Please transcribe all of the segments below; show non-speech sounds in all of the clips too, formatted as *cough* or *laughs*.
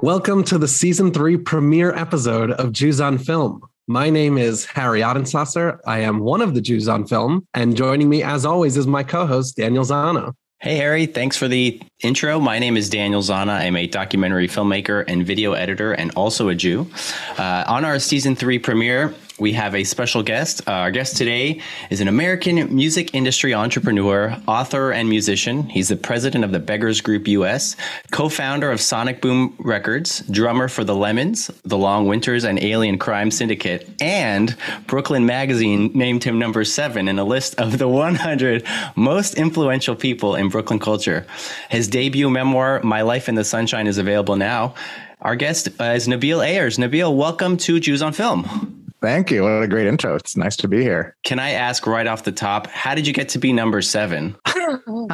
Welcome to the season three premiere episode of Jews on Film. My name is Harry Ottensasser. I am one of the Jews on Film, and joining me, as always, is my co-host Daniel Zana. Hey, Harry. Thanks for the intro. My name is Daniel Zana. I'm a documentary filmmaker and video editor and also a Jew. Uh, on our season three premiere, we have a special guest. Uh, our guest today is an American music industry entrepreneur, author, and musician. He's the president of the Beggars Group US, co founder of Sonic Boom Records, drummer for the Lemons, The Long Winters, and Alien Crime Syndicate, and Brooklyn Magazine named him number seven in a list of the 100 most influential people in Brooklyn culture. His debut memoir, My Life in the Sunshine, is available now. Our guest uh, is Nabil Ayers. Nabil, welcome to Jews on Film. Thank you. What a great intro. It's nice to be here. Can I ask right off the top, how did you get to be number seven? *laughs* you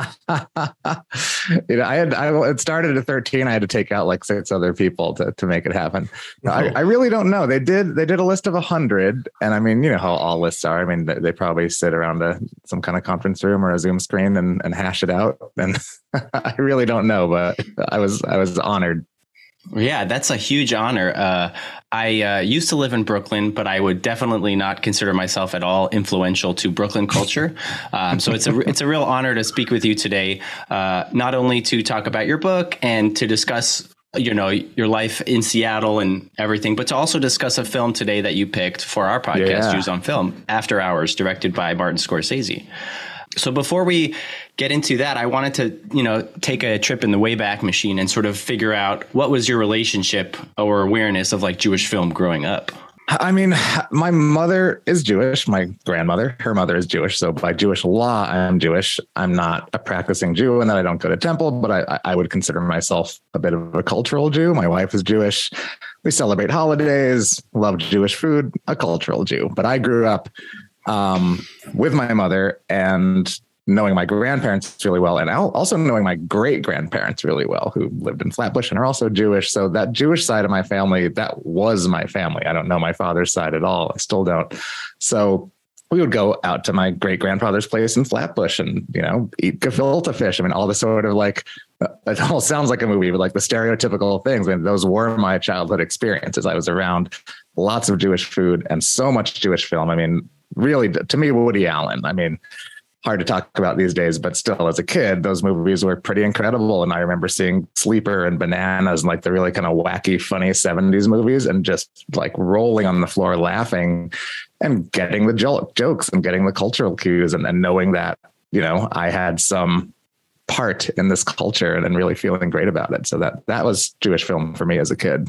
know, I had I it started at 13. I had to take out like six other people to, to make it happen. I, I really don't know. They did they did a list of a hundred, and I mean, you know how all lists are. I mean, they, they probably sit around a some kind of conference room or a Zoom screen and, and hash it out. And *laughs* I really don't know, but I was I was honored yeah, that's a huge honor. Uh, I uh, used to live in Brooklyn, but I would definitely not consider myself at all influential to Brooklyn culture. *laughs* Um, so it's a it's a real honor to speak with you today, uh, not only to talk about your book and to discuss you know your life in Seattle and everything, but to also discuss a film today that you picked for our podcast, yeah. Jews on Film, After Hours, directed by Martin Scorsese. So before we get into that, I wanted to, you know, take a trip in the Wayback Machine and sort of figure out what was your relationship or awareness of like Jewish film growing up. I mean, my mother is Jewish. My grandmother, her mother is Jewish. So by Jewish law, I'm Jewish. I'm not a practicing Jew and that I don't go to temple, but I, I would consider myself a bit of a cultural Jew. My wife is Jewish. We celebrate holidays, love Jewish food, a cultural Jew. But I grew up um, with my mother and knowing my grandparents really well and also knowing my great grandparents really well who lived in Flatbush and are also Jewish. So that Jewish side of my family, that was my family. I don't know my father's side at all. I still don't. So we would go out to my great grandfather's place in Flatbush and, you know, eat gefilte fish. I mean, all the sort of like, uh, it all sounds like a movie, but like the stereotypical things. I mean, those were my childhood experiences. I was around lots of Jewish food and so much Jewish film. I mean, really, to me, Woody Allen. I mean, hard to talk about these days, but still, as a kid, those movies were pretty incredible. And I remember seeing Sleeper and Bananas and like the really kind of wacky, funny 70s movies and just like rolling on the floor laughing and getting the jo- jokes and getting the cultural cues and, and knowing that, you know, I had some part in this culture and, and really feeling great about it. So that that was Jewish film for me as a kid.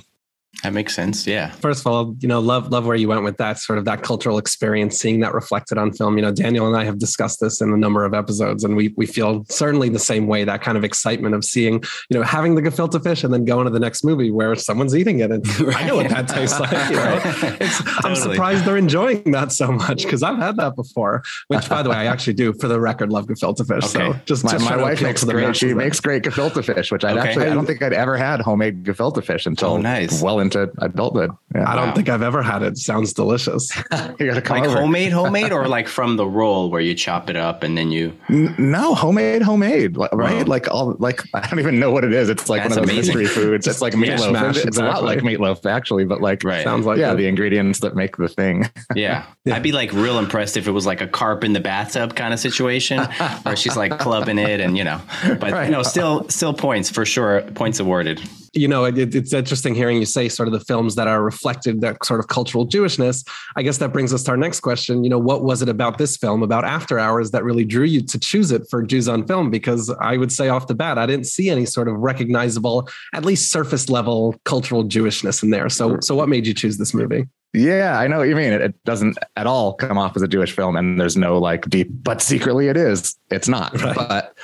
That makes sense. Yeah. First of all, you know, love love where you went with that sort of that cultural experience, seeing that reflected on film. You know, Daniel and I have discussed this in a number of episodes, and we we feel certainly the same way. That kind of excitement of seeing, you know, having the gefilte fish and then going to the next movie where someone's eating it, and right. *laughs* I know what that tastes like. You know, *laughs* totally. I'm surprised they're enjoying that so much because I've had that before. Which, by the way, I actually do, for the record, love gefilte fish. Okay. So just my, just my wife makes great. She makes great gefilte fish, which I okay. actually I don't think I'd ever had homemade gefilte fish until oh, nice. well into adulthood. Yeah. I don't wow. think I've ever had it. Sounds delicious. *laughs* you gotta come like over. homemade, homemade, or *laughs* like from the roll where you chop it up and then you. N- no, homemade, homemade. Right? Wow. Like all like I don't even know what it is. It's like That's one of those mystery foods. It's like meatloaf. Yeah, it's exactly. a lot like meatloaf actually, but like right. sounds like yeah, it. the ingredients that make the thing. *laughs* yeah. yeah. I'd be like real impressed if it was like a carp in the bathtub kind of situation, where she's like clubbing it and you know, but right. you know, still still points for sure. Points awarded you know, it, it's interesting hearing you say sort of the films that are reflected that sort of cultural Jewishness. I guess that brings us to our next question. You know, what was it about this film, about After Hours, that really drew you to choose it for Jews on Film? Because I would say off the bat, I didn't see any sort of recognizable, at least surface level cultural Jewishness in there. So, mm-hmm. so what made you choose this movie? Yeah, I know what you mean. It, it, doesn't at all come off as a Jewish film, and there's no like deep, but secretly it is. It's not. *laughs* Right. But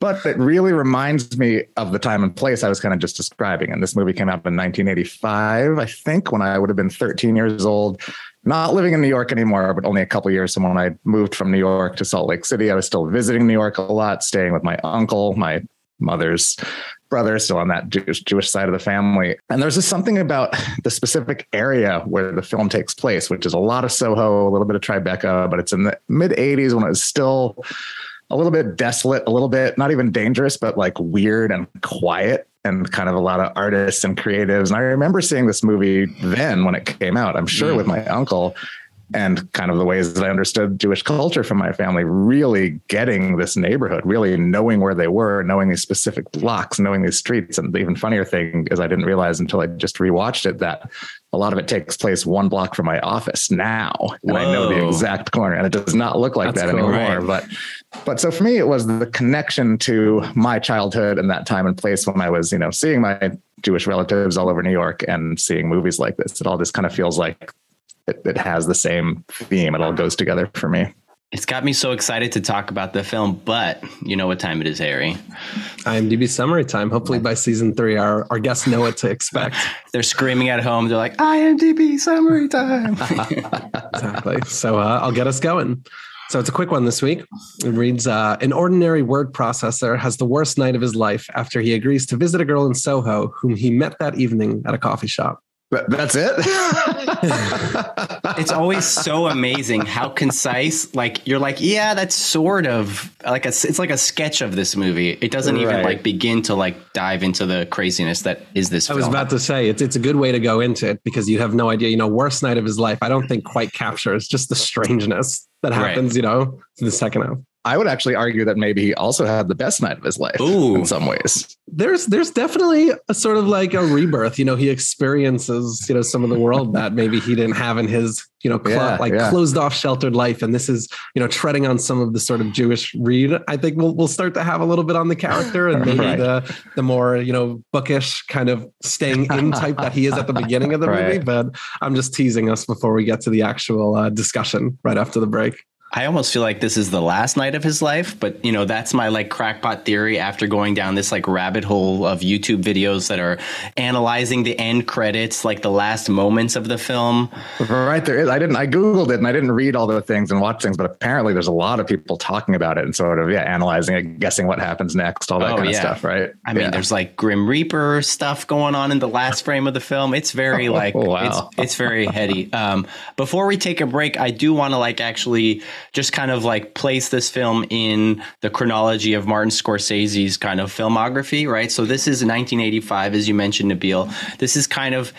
but it really reminds me of the time and place I was kind of just describing. And this movie came out in 1985, I think, when I would have been 13 years old, not living in New York anymore, but only a couple years from when I moved from New York to Salt Lake City. I was still visiting New York a lot, staying with my uncle, my mother's brother still on that Jewish, Jewish side of the family. And there's just something about the specific area where the film takes place, which is a lot of Soho, a little bit of Tribeca, but it's in the mid 80s when it was still a little bit desolate, a little bit not even dangerous, but like weird and quiet and kind of a lot of artists and creatives. And I remember seeing this movie then when it came out, I'm sure mm. with my uncle and kind of the ways that I understood Jewish culture from my family, really getting this neighborhood, really knowing where they were, knowing these specific blocks, knowing these streets. And the even funnier thing is I didn't realize until I just rewatched it that a lot of it takes place one block from my office now. And Whoa. I know the exact corner. And it does not look like That's that cool, anymore. Right? But but so for me, it was the connection to my childhood and that time and place when I was, you know, seeing my Jewish relatives all over New York and seeing movies like this. It all just kind of feels like it, it has the same theme. It all goes together for me. It's got me so excited to talk about the film, but you know what time it is, Harry. IMDb summary time. Hopefully by season three, our, our guests know what to expect. *laughs* They're screaming at home. They're like, IMDb summary time. *laughs* exactly. So uh, I'll get us going. So it's a quick one this week. It reads uh, An ordinary word processor has the worst night of his life after he agrees to visit a girl in Soho whom he met that evening at a coffee shop. But that's it. *laughs* *laughs* it's always so amazing how concise. Like you're like, yeah, that's sort of like a. It's like a sketch of this movie. It doesn't even like begin to like dive into the craziness that is this. I was about to say it's it's a good way to go into it because you have no idea. You know, worst night of his life. I don't think quite captures just the strangeness that happens. Right. You know, in the second half. I would actually argue that maybe he also had the best night of his life Ooh. in some ways. There's there's definitely a sort of like a rebirth. You know, he experiences you know some of the world that maybe he didn't have in his you know cl- yeah, like yeah. closed off sheltered life. And this is you know treading on some of the sort of Jewish read. I think we'll we'll start to have a little bit on the character and maybe right. the the more you know bookish kind of staying in type that he is at the beginning of the *laughs* right. movie. But I'm just teasing us before we get to the actual uh, discussion right after the break. I almost feel like this is the last night of his life, but you know, that's my like crackpot theory after going down this like rabbit hole of YouTube videos that are analyzing the end credits, like the last moments of the film. Right there is. I didn't I Googled it and I didn't read all the things and watch things, but apparently there's a lot of people talking about it and sort of yeah, analyzing it, guessing what happens next, all that oh, kind yeah. of stuff, right? I mean, there's like Grim Reaper stuff going on in the last frame of the film. It's very *laughs* like oh, wow. it's it's very heady. Um, before we take a break, I do want to like actually just kind of like place this film in the chronology of Martin Scorsese's kind of filmography, right? So this is 1985, as you mentioned, Nabil. This is kind of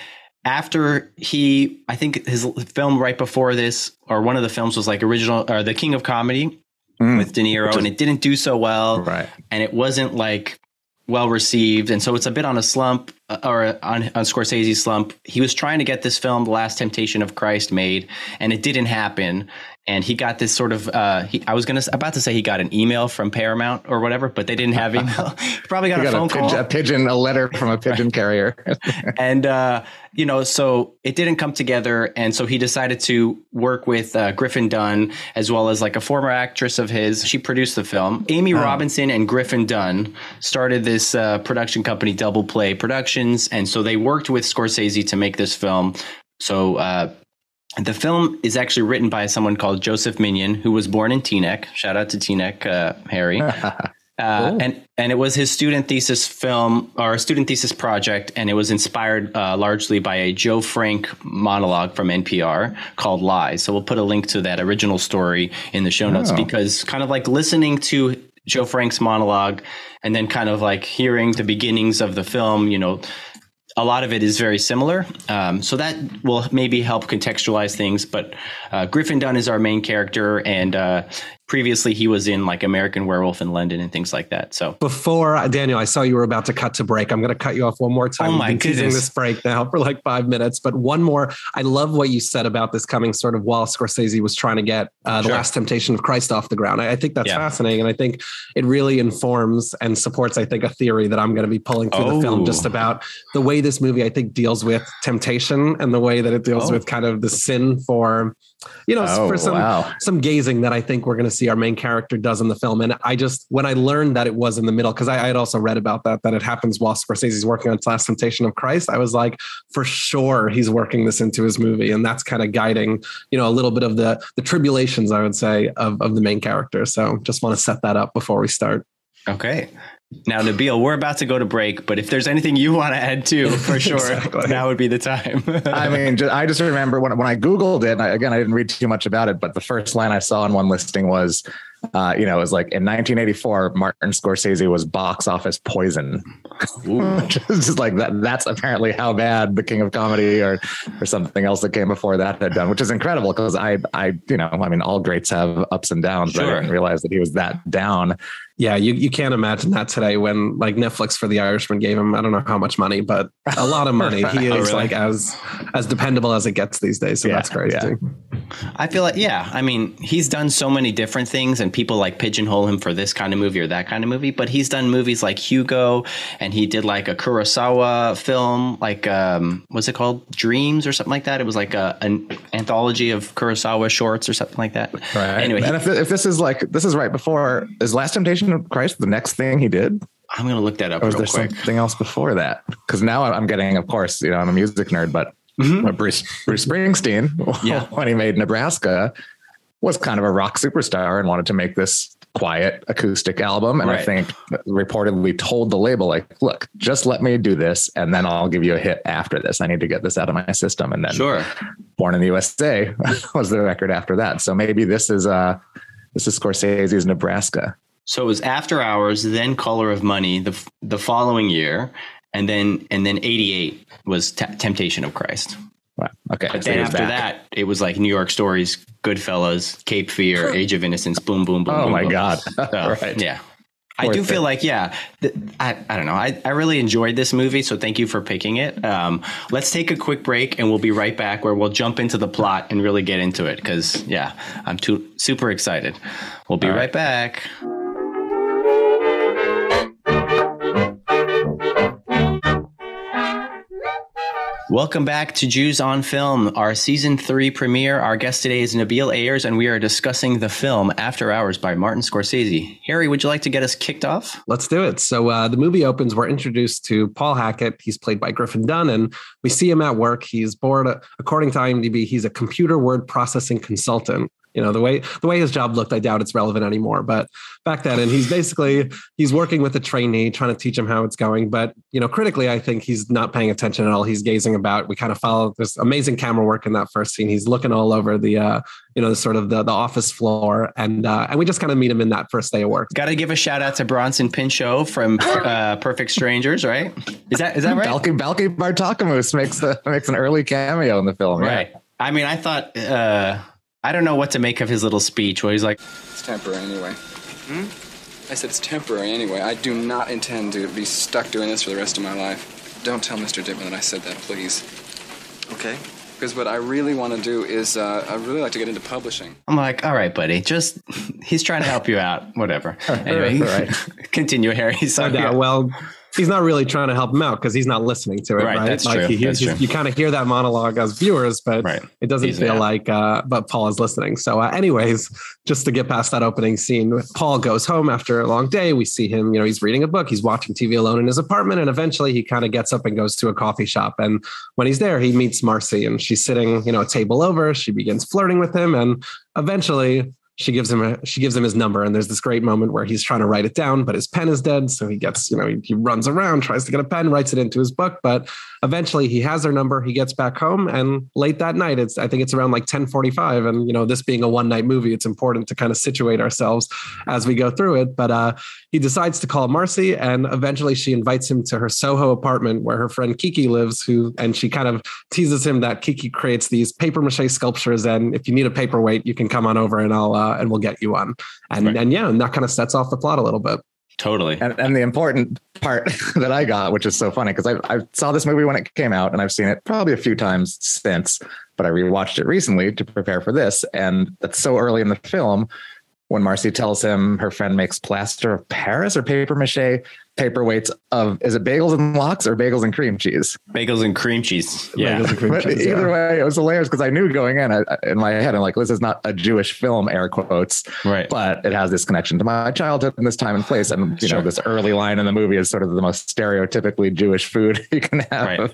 after he, I think his film right before this, or one of the films was like original, or The King of Comedy mm, with De Niro, is, and it didn't do so well. Right. And it wasn't like well received, and so it's a bit on a slump or on, on Scorsese's slump. He was trying to get this film, The Last Temptation of Christ, made, and it didn't happen and he got this sort of uh, he, I was gonna about to say he got an email from Paramount or whatever, but they didn't have *laughs* *laughs* email. probably got a phone a call, a pigeon, a letter from a pigeon carrier, *laughs* and uh, you know, so it didn't come together, and so he decided to work with uh, Griffin Dunne as well as like a former actress of his. She produced the film. Amy oh. Robinson and Griffin Dunne started this uh, production company, Double Play And so they worked with Scorsese to make this film. So uh, the film is actually written by someone called Joseph Minion, who was born in Teaneck. Shout out to Teaneck, uh, Harry. *laughs* Uh, and and it was his student thesis film or student thesis project, and it was inspired uh, largely by a Joe Frank monologue from NPR called "Lies." So we'll put a link to that original story in the show notes oh. because kind of like listening to Joe Frank's monologue and then kind of like hearing the beginnings of the film, you know, a lot of it is very similar. Um, so that will maybe help contextualize things. But uh, Griffin Dunne is our main character, and uh, previously he was in like American Werewolf in London and things like that. So before uh, Daniel, I saw you were about to cut to break. I'm going to cut you off one more time. Oh my We've been goodness. this break now for like five minutes, but one more. I love what you said about this coming sort of while Scorsese was trying to get uh, the sure. Last Temptation of Christ off the ground. I, I think that's yeah. fascinating, and I think it really informs and supports. I think a theory that I'm going to be pulling through oh. the film just oh. about the way this movie I think deals with temptation and the way that it deals oh. with kind of the sin for you know, oh, for some wow. some gazing that I think we're going to see our main character does in the film. And I just when I learned that it was in the middle, because I, I, had also read about that that it happens while Scorsese's working on Last Temptation of Christ. I was like, for sure he's working this into his movie, and that's kind of guiding, you know, a little bit of the the tribulations I would say of of the main character. So just want to set that up before we start. Okay. Now, Nabil, we're about to go to break, but if there's anything you want to add too, for *laughs* sure, exactly. now would be the time. I mean, I just remember when, when I Googled it, I, again, I didn't read too much about it, but the first line I saw in one listing was, uh, you know, it was like in 1984, Martin Scorsese was box office poison. *laughs* just like that. That's apparently how bad the King of Comedy or or something else that came before that had done, which is incredible because I I you know I mean all greats have ups and downs. Sure. But I didn't realize that he was that down yeah, you, you can't imagine that today when like Netflix for The Irishman gave him I don't know how much money, but a lot of money. *laughs* He oh, is really? like as as dependable as it gets these days. So yeah, that's crazy. Yeah. I feel like yeah, I mean he's done so many different things, and people like pigeonhole him for this kind of movie or that kind of movie. But he's done movies like Hugo, and he did like a Kurosawa film, like um, what's it called, Dreams or something like that. It was like a, an anthology of Kurosawa shorts or something like that. Right. Anyway, and he, if, if this is like this is right before is Last Temptation of Christ the next thing he did? I'm going to look that up. Or was there quick. something else before that? Because now I'm getting, of course, you know, I'm a music nerd, but mm-hmm. Bruce Bruce Springsteen, *laughs* yeah. when he made Nebraska, was kind of a rock superstar and wanted to make this quiet acoustic album. And right. I think reportedly told the label, like, look, just let me do this and then I'll give you a hit after this. I need to get this out of my system. And then sure. Born in the USA *laughs* was the record after that. So maybe this is uh this is Scorsese's Nebraska. So it was After Hours, then Color of Money the the following year, and then and then '88 was T- Temptation of Christ. Wow. Okay. But so then after back. that, it was like New York Stories, Goodfellas, Cape Fear, Age of Innocence, boom, boom, boom. Oh boom, my boom. God. So, *laughs* right. Yeah. I do feel like, yeah, th- I, I don't know. I, I really enjoyed this movie, so thank you for picking it. Um, let's take a quick break and we'll be right back where we'll jump into the plot and really get into it because, yeah, I'm too super excited. We'll be All right. right back. Welcome back to Jews on Film, our season three premiere. Our guest today is Nabil Ayers, and we are discussing the film After Hours by Martin Scorsese. Harry, would you like to get us kicked off? Let's do it. So, uh, the movie opens. We're introduced to Paul Hackett. He's played by Griffin Dunne, and we see him at work. He's bored. According to IMDb, he's a computer word processing consultant you know the way the way his job looked i doubt it's relevant anymore but back then and he's basically he's working with a trainee trying to teach him how it's going but you know critically i think he's not paying attention at all. He's gazing about we kind of follow this amazing camera work in that first scene. He's looking all over the uh you know the sort of the, the office floor and uh and we just kind of meet him in that first day of work. Got to give a shout out to bronson pinchot from uh perfect strangers right? Is that is that right? Balki balki bartokomous makes the makes an early cameo in the film right. Yeah. i mean i thought uh I don't know what to make of his little speech where he's like, It's temporary anyway. Hmm? I said it's temporary anyway. I do not intend to be stuck doing this for the rest of my life. Don't tell Mr. Dittman that I said that, please. Okay. Because what I really want to do is, uh, I really like to get into publishing. I'm like, all right, buddy, just *laughs* he's trying to help you out, whatever. *laughs* Anyway, right. *laughs* continue, Harry. So, yeah, well, he's not really trying to help him out because he's not listening to it, right? right? That's like true. He, that's true. You kind of hear that monologue as viewers, but right. it doesn't feel like uh, but Paul is listening. So, uh, anyways, just to get past that opening scene, Paul goes home after a long day. We see him, you know, he's reading a book, he's watching TV alone in his apartment, and eventually he kind of gets up and goes to a coffee shop. And when he's there, he meets Marcy, and she's sitting, you know, a table over. She begins flirting with him, and eventually she gives him a she gives him his number and there's this great moment where he's trying to write it down but his pen is dead. So he gets you know he, he, runs around tries to get a pen writes it into his book but eventually he has her number he gets back home and late that night it's i think it's around like 1045 and you know this being a one night movie it's important to kind of situate ourselves as we go through it. But uh he decides to call marcy and eventually she invites him to her soho apartment where her friend kiki lives who and she kind of teases him that kiki creates these paper mache sculptures and if you need a paperweight you can come on over and i'll uh, and we'll get you one. and right. and yeah and that kind of sets off the plot a little bit Totally. And, and, the important part *laughs* that I got, which is so funny, because I, I saw this movie when it came out and I've seen it probably a few times since, but I rewatched it recently to prepare for this. And that's so early in the film when Marcy tells him her friend makes plaster of Paris or paper mache. Paperweights of is it bagels and lox or bagels and cream cheese? Bagels and cream cheese. Yeah. And cream But cheese, yeah. either way, it was hilarious because I knew going in I, in my head, I'm like, this is not a Jewish film, air quotes, Right. but it has this connection to my childhood and this time and place. And you Sure. know, this early line in the movie is sort of the most stereotypically Jewish food *laughs* you can have. Right.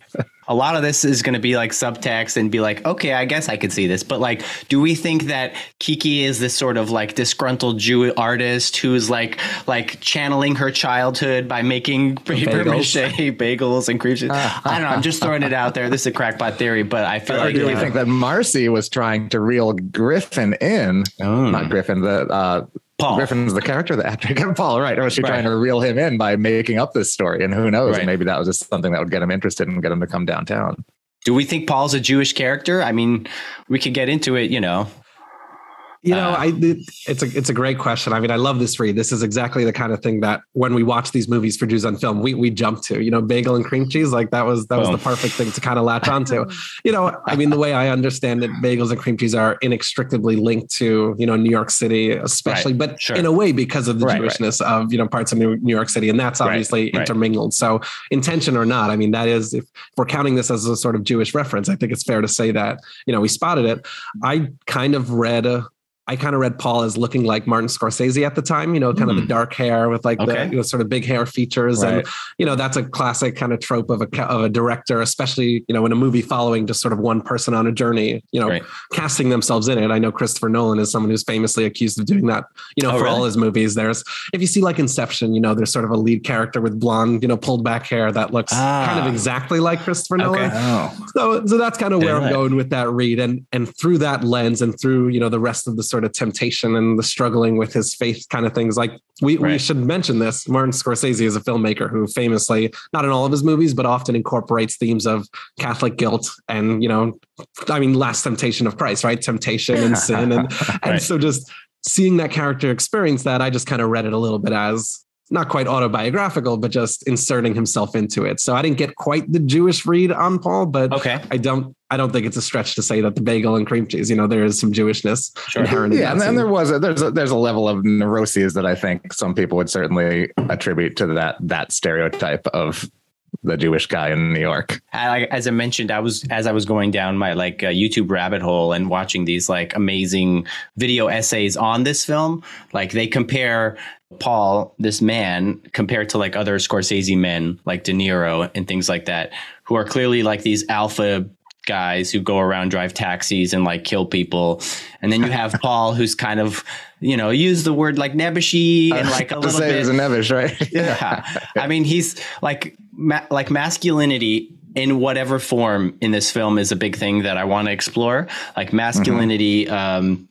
A lot of this is going to be like subtext and be like, okay, I guess I could see this. But like, do we think that Kiki is this sort of like disgruntled Jew artist who's like like channeling her childhood by making paper *laughs* Bagels. mache bagels and cream cheese? *laughs* I don't know. I'm just throwing it out there. This is a crackpot theory, but I feel Or like do we uh, think that Marcy was trying to reel Griffin in? Oh. Not Griffin, the uh, Paul. Griffin's the character, the actor, *laughs* Paul, right? Or was she Right. trying to reel him in by making up this story? And who knows? Right. Maybe that was just something that would get him interested and get him to come downtown. Do we think Paul's a Jewish character? I mean, we could get into it, you know. You know, Uh, I it's a it's a great question. I mean, I love this read. This is exactly the kind of thing that when we watch these movies for Jews on film, we we jump to. You know, bagel and cream cheese, like that was that was Boom. the perfect thing to kind of latch onto. *laughs* You know, I mean, the way I understand it, bagels and cream cheese are inextricably linked to you know New York City, especially, but sure. in a way because of the Right, right. Jewishness of you know parts of New, New York City, and that's obviously right. intermingled. So, intention or not, I mean, that is if we're counting this as a sort of Jewish reference, I think it's fair to say that you know we spotted it. I kind of read a I kind of read Paul as looking like Martin Scorsese at the time, you know, kind of the Hmm. dark hair with like Okay. the you know, sort of big hair features. Right. And, you know, that's a classic kind of trope of a, of a director, especially, you know, in a movie following just sort of one person on a journey, you know, Right. casting themselves in it. I know Christopher Nolan is someone who's famously accused of doing that, you know, Oh, for all his movies. There's, if you see like Inception, you know, there's sort of a lead character with blonde, you know, pulled back hair that looks kind Ah. of exactly like Christopher Okay. Nolan Oh, so so that's kind of where Didn't I'm going with that read and and through that lens and through you know the rest of the sort of temptation and the struggling with his faith kind of things. Like we, we should mention this. Martin Scorsese is a filmmaker who famously not in all of his movies but often incorporates themes of Catholic guilt and you know I mean last temptation of Christ right? Temptation and sin and *laughs* and so just seeing that character experience that I just kind of read it a little bit as not quite autobiographical, but just inserting himself into it. So I didn't get quite the Jewish read on Paul, but Okay. I don't I don't think it's a stretch to say that the bagel and cream cheese, you know, there is some Jewishness Sure. inherent in yeah, that. and, and scene. there was a, there's a, there's a level of neuroses that I think some people would certainly attribute to that that stereotype of the Jewish guy in New York. I, as I mentioned, I was as I was going down my like uh, YouTube rabbit hole and watching these like amazing video essays on this film. Like they compare Paul, this man, compared to like other Scorsese men like De Niro and things like that, who are clearly like these alpha guys who go around drive taxis and like kill people. And then you have *laughs* Paul, who's kind of you know use the word like nebbishy and like a little say bit it a nebbish, right? *laughs* yeah. I mean, he's like ma- like masculinity in whatever form in this film is a big thing that I want to explore. Like masculinity, um,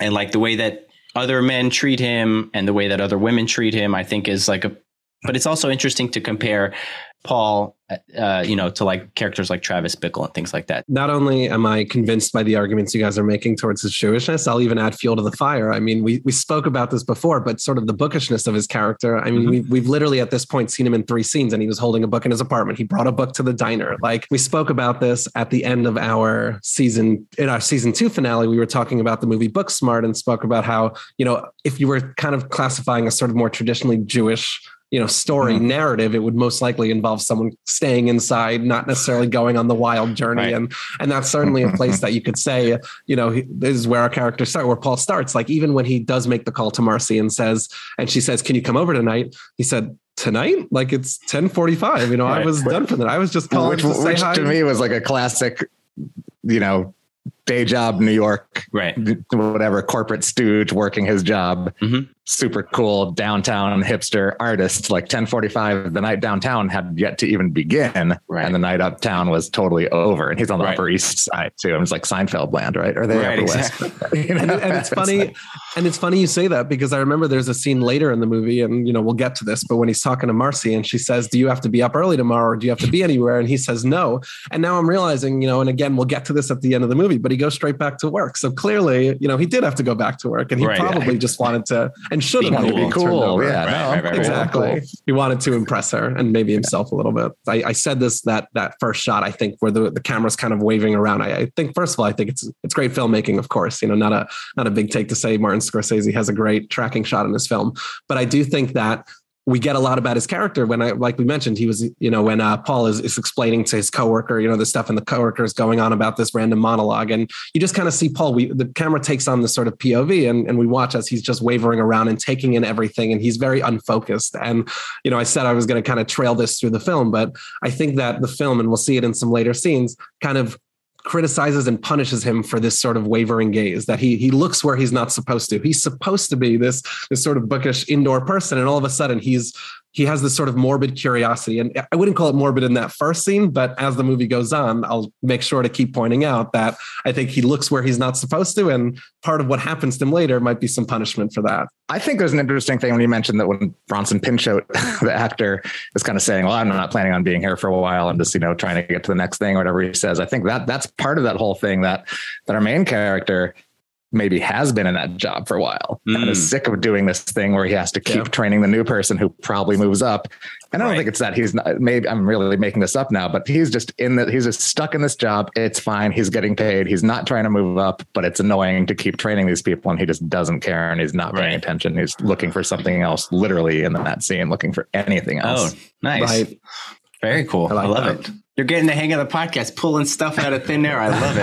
and like the way that other men treat him and the way that other women treat him. I think is like a. But it's also interesting to compare Paul, uh, you know, to like characters like Travis Bickle and things like that. not only am I convinced by the arguments you guys are making towards his Jewishness, I'll even add fuel to the fire. I mean, we we spoke about this before, but sort of the bookishness of his character. I mean, Mhm. we, we've literally at this point seen him in three scenes, and he was holding a book in his apartment. He brought a book to the diner. Like we spoke about this at the end of our season in our season two finale. We were talking about the movie Booksmart and spoke about how you know if you were kind of classifying a sort of more traditionally Jewish you know story Mhm. narrative it would most likely involve someone staying inside not necessarily going on the wild journey Right. and and that's certainly a place that you could say you know this is where our character start where paul starts like even when he does make the call to marcy and says and she says can you come over tonight he said tonight like it's 1045 you know i was done for that i was just calling which, to say which hi to me was like a classic, you know, day job New York, Right. whatever corporate stooge working his job. Mhm. Super cool downtown hipster artist. Like 1045, the night downtown had yet to even begin, Right. and the night uptown was totally over. And he's on the Right. Upper East Side too. And it's like Seinfeld land, right? Or they Right, Upper exactly. West? *laughs* You and, know? and it's funny like- and it's funny you say that because i remember there's a scene later in the movie and you know we'll get to this but when he's talking to marcy and she says do you have to be up early tomorrow or do you have to be anywhere and he says no and now i'm realizing you know and again we'll get to this at the end of the movie but he goes straight back to work so clearly you know he did have to go back to work and he Right. probably just wanted to and should Be have wanted to maybe be turned cool. Yeah, Right, no, right, right, right. Exactly. He wanted to impress her and maybe himself a little bit. I, I said this that that first shot. I think where the, the camera's kind of waving around. I, I think first of all, I think it's it's great filmmaking. Of course, you know, not a not a big take to say Martin Scorsese has a great tracking shot in his film, but I do think that we get a lot about his character when I, like we mentioned, he was, you know, when uh, Paul is, is explaining to his coworker, you know, the stuff and the coworker is going on about this random monologue. And you just kind of see Paul, we, the camera takes on this sort of POV and, and we watch as he's just wavering around and taking in everything. And he's very unfocused. And, you know, I said I was going to kind of trail this through the film, but I think that the film, and we'll see it in some later scenes, kind of criticizes and punishes him for this sort of wavering gaze that he he looks where he's not supposed to. He's supposed to be this this sort of bookish indoor person, and all of a sudden he's he has this sort of morbid curiosity. And I wouldn't call it morbid in that first scene, but as the movie goes on, I'll make sure to keep pointing out that I think he looks where he's not supposed to. And part of what happens to him later might be some punishment for that. I think there's an interesting thing when you mentioned that when Bronson Pinchot, *laughs* the actor, is kind of saying, Well, I'm not planning on being here for a while. I'm just, you know, trying to get to the next thing or whatever he says. I think that that's part of that whole thing that that our main character maybe has been in that job for a while mm. and is sick of doing this thing where he has to keep yeah. training the new person who probably moves up. And I don't right. think it's that he's not, maybe I'm really making this up now, but he's just in that he's just stuck in this job. It's fine. He's getting paid. He's not trying to move up, but it's annoying to keep training these people and he just doesn't care and he's not paying right. attention. He's looking for something else, literally in that scene, looking for anything else. Oh, nice. Right. Very cool. I, like I love that. it. You're getting the hang of the podcast, pulling stuff out of thin air. I love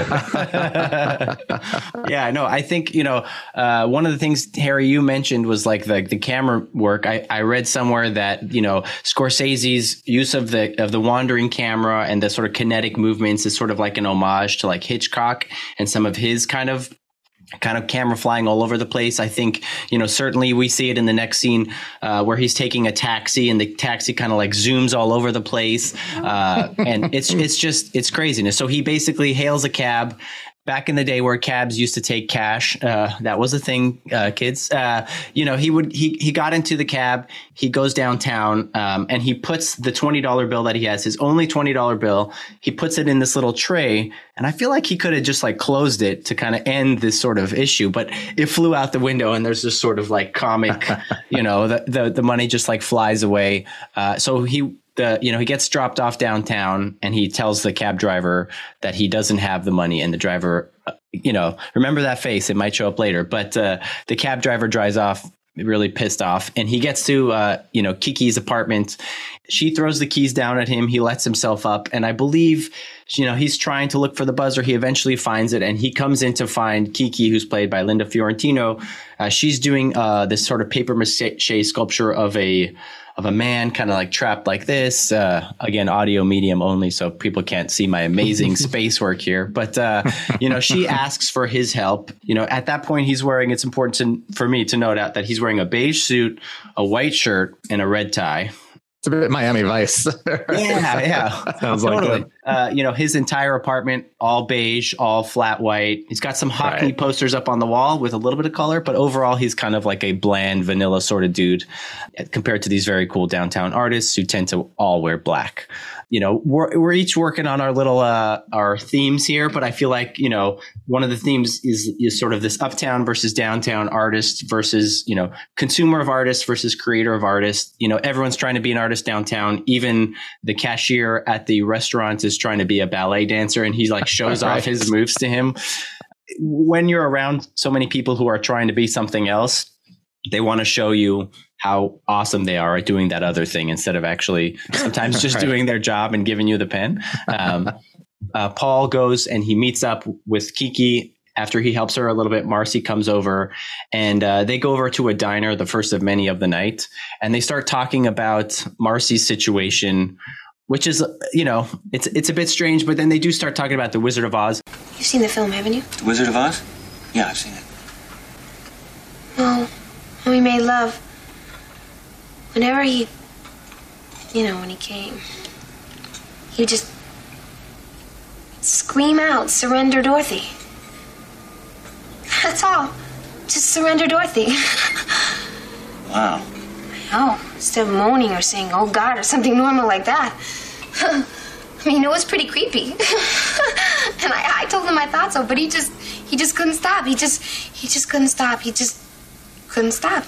it. *laughs* yeah, no, I think, you know, uh, one of the things, Harry, you mentioned was like the, the camera work. I, I read somewhere that, you know, Scorsese's use of the, of the wandering camera and the sort of kinetic movements is sort of like an homage to like Hitchcock and some of his kind of kind of camera flying all over the place. I think, you know, certainly we see it in the next scene uh, where he's taking a taxi and the taxi kind of like zooms all over the place. Uh, and it's, it's just, it's craziness. So he basically hails a cab back in the day where cabs used to take cash uh, that was a thing uh, kids uh, you know he would he, he got into the cab he goes downtown um, and he puts the $20 bill that he has his only $20 bill he puts it in this little tray and i feel like he could have just like closed it to kind of end this sort of issue but it flew out the window and there's this sort of like comic *laughs* you know the, the, the money just like flies away. Uh, so he the you know he gets dropped off downtown and he tells the cab driver that he doesn't have the money and the driver uh, you know remember that face it might show up later but uh, the cab driver drives off really pissed off and he gets to uh, you know kiki's apartment. She throws the keys down at him he lets himself up and i believe you know he's trying to look for the buzzer he eventually finds it and he comes in to find kiki who's played by linda fiorentino. Uh, she's doing uh, this sort of paper mache sculpture of a of a man kind of like trapped like this. Uh, again, audio medium only, so people can't see my amazing *laughs* space work here. But uh, you know, she *laughs* asks for his help. You know, at that point, he's wearing. It's important to, for me to note out that he's wearing a beige suit, a white shirt, and a red tie. It's a bit Miami Vice. *laughs* yeah, yeah. Sounds totally. like uh, you know, his entire apartment, all beige, all flat white. He's got some hockey right. posters up on the wall with a little bit of color, but overall, he's kind of like a bland, vanilla sort of dude compared to these very cool downtown artists who tend to all wear black you know we're, we're each working on our little uh, our themes here but i feel like you know one of the themes is is sort of this uptown versus downtown artist versus you know consumer of artists versus creator of artists you know everyone's trying to be an artist downtown. Even the cashier at the restaurant is trying to be a ballet dancer and he like *laughs* shows right. off his moves to him. When you're around so many people who are trying to be something else they want to show you how awesome they are at doing that other thing instead of actually sometimes just *laughs* right. doing their job and giving you the pen. Um, *laughs* uh, Paul goes and he meets up with Kiki after he helps her a little bit. Marcy comes over and uh, they go over to a diner, the first of many of the night, and they start talking about Marcy's situation. Which is, you know, it's it's a bit strange, but then they do start talking about the Wizard of Oz. You've seen the film, haven't you? The Wizard of Oz? Yeah, I've seen it. Oh, and we made love whenever he, you know, when he came, he just scream out, surrender Dorothy. That's all. Just surrender Dorothy. *laughs* wow. Oh, instead of moaning or saying, oh God, or something normal like that. *laughs* I mean, it was pretty creepy. *laughs* and I, I told him I thought so, but he just, he just couldn't stop. He just, he just couldn't stop. He just couldn't stop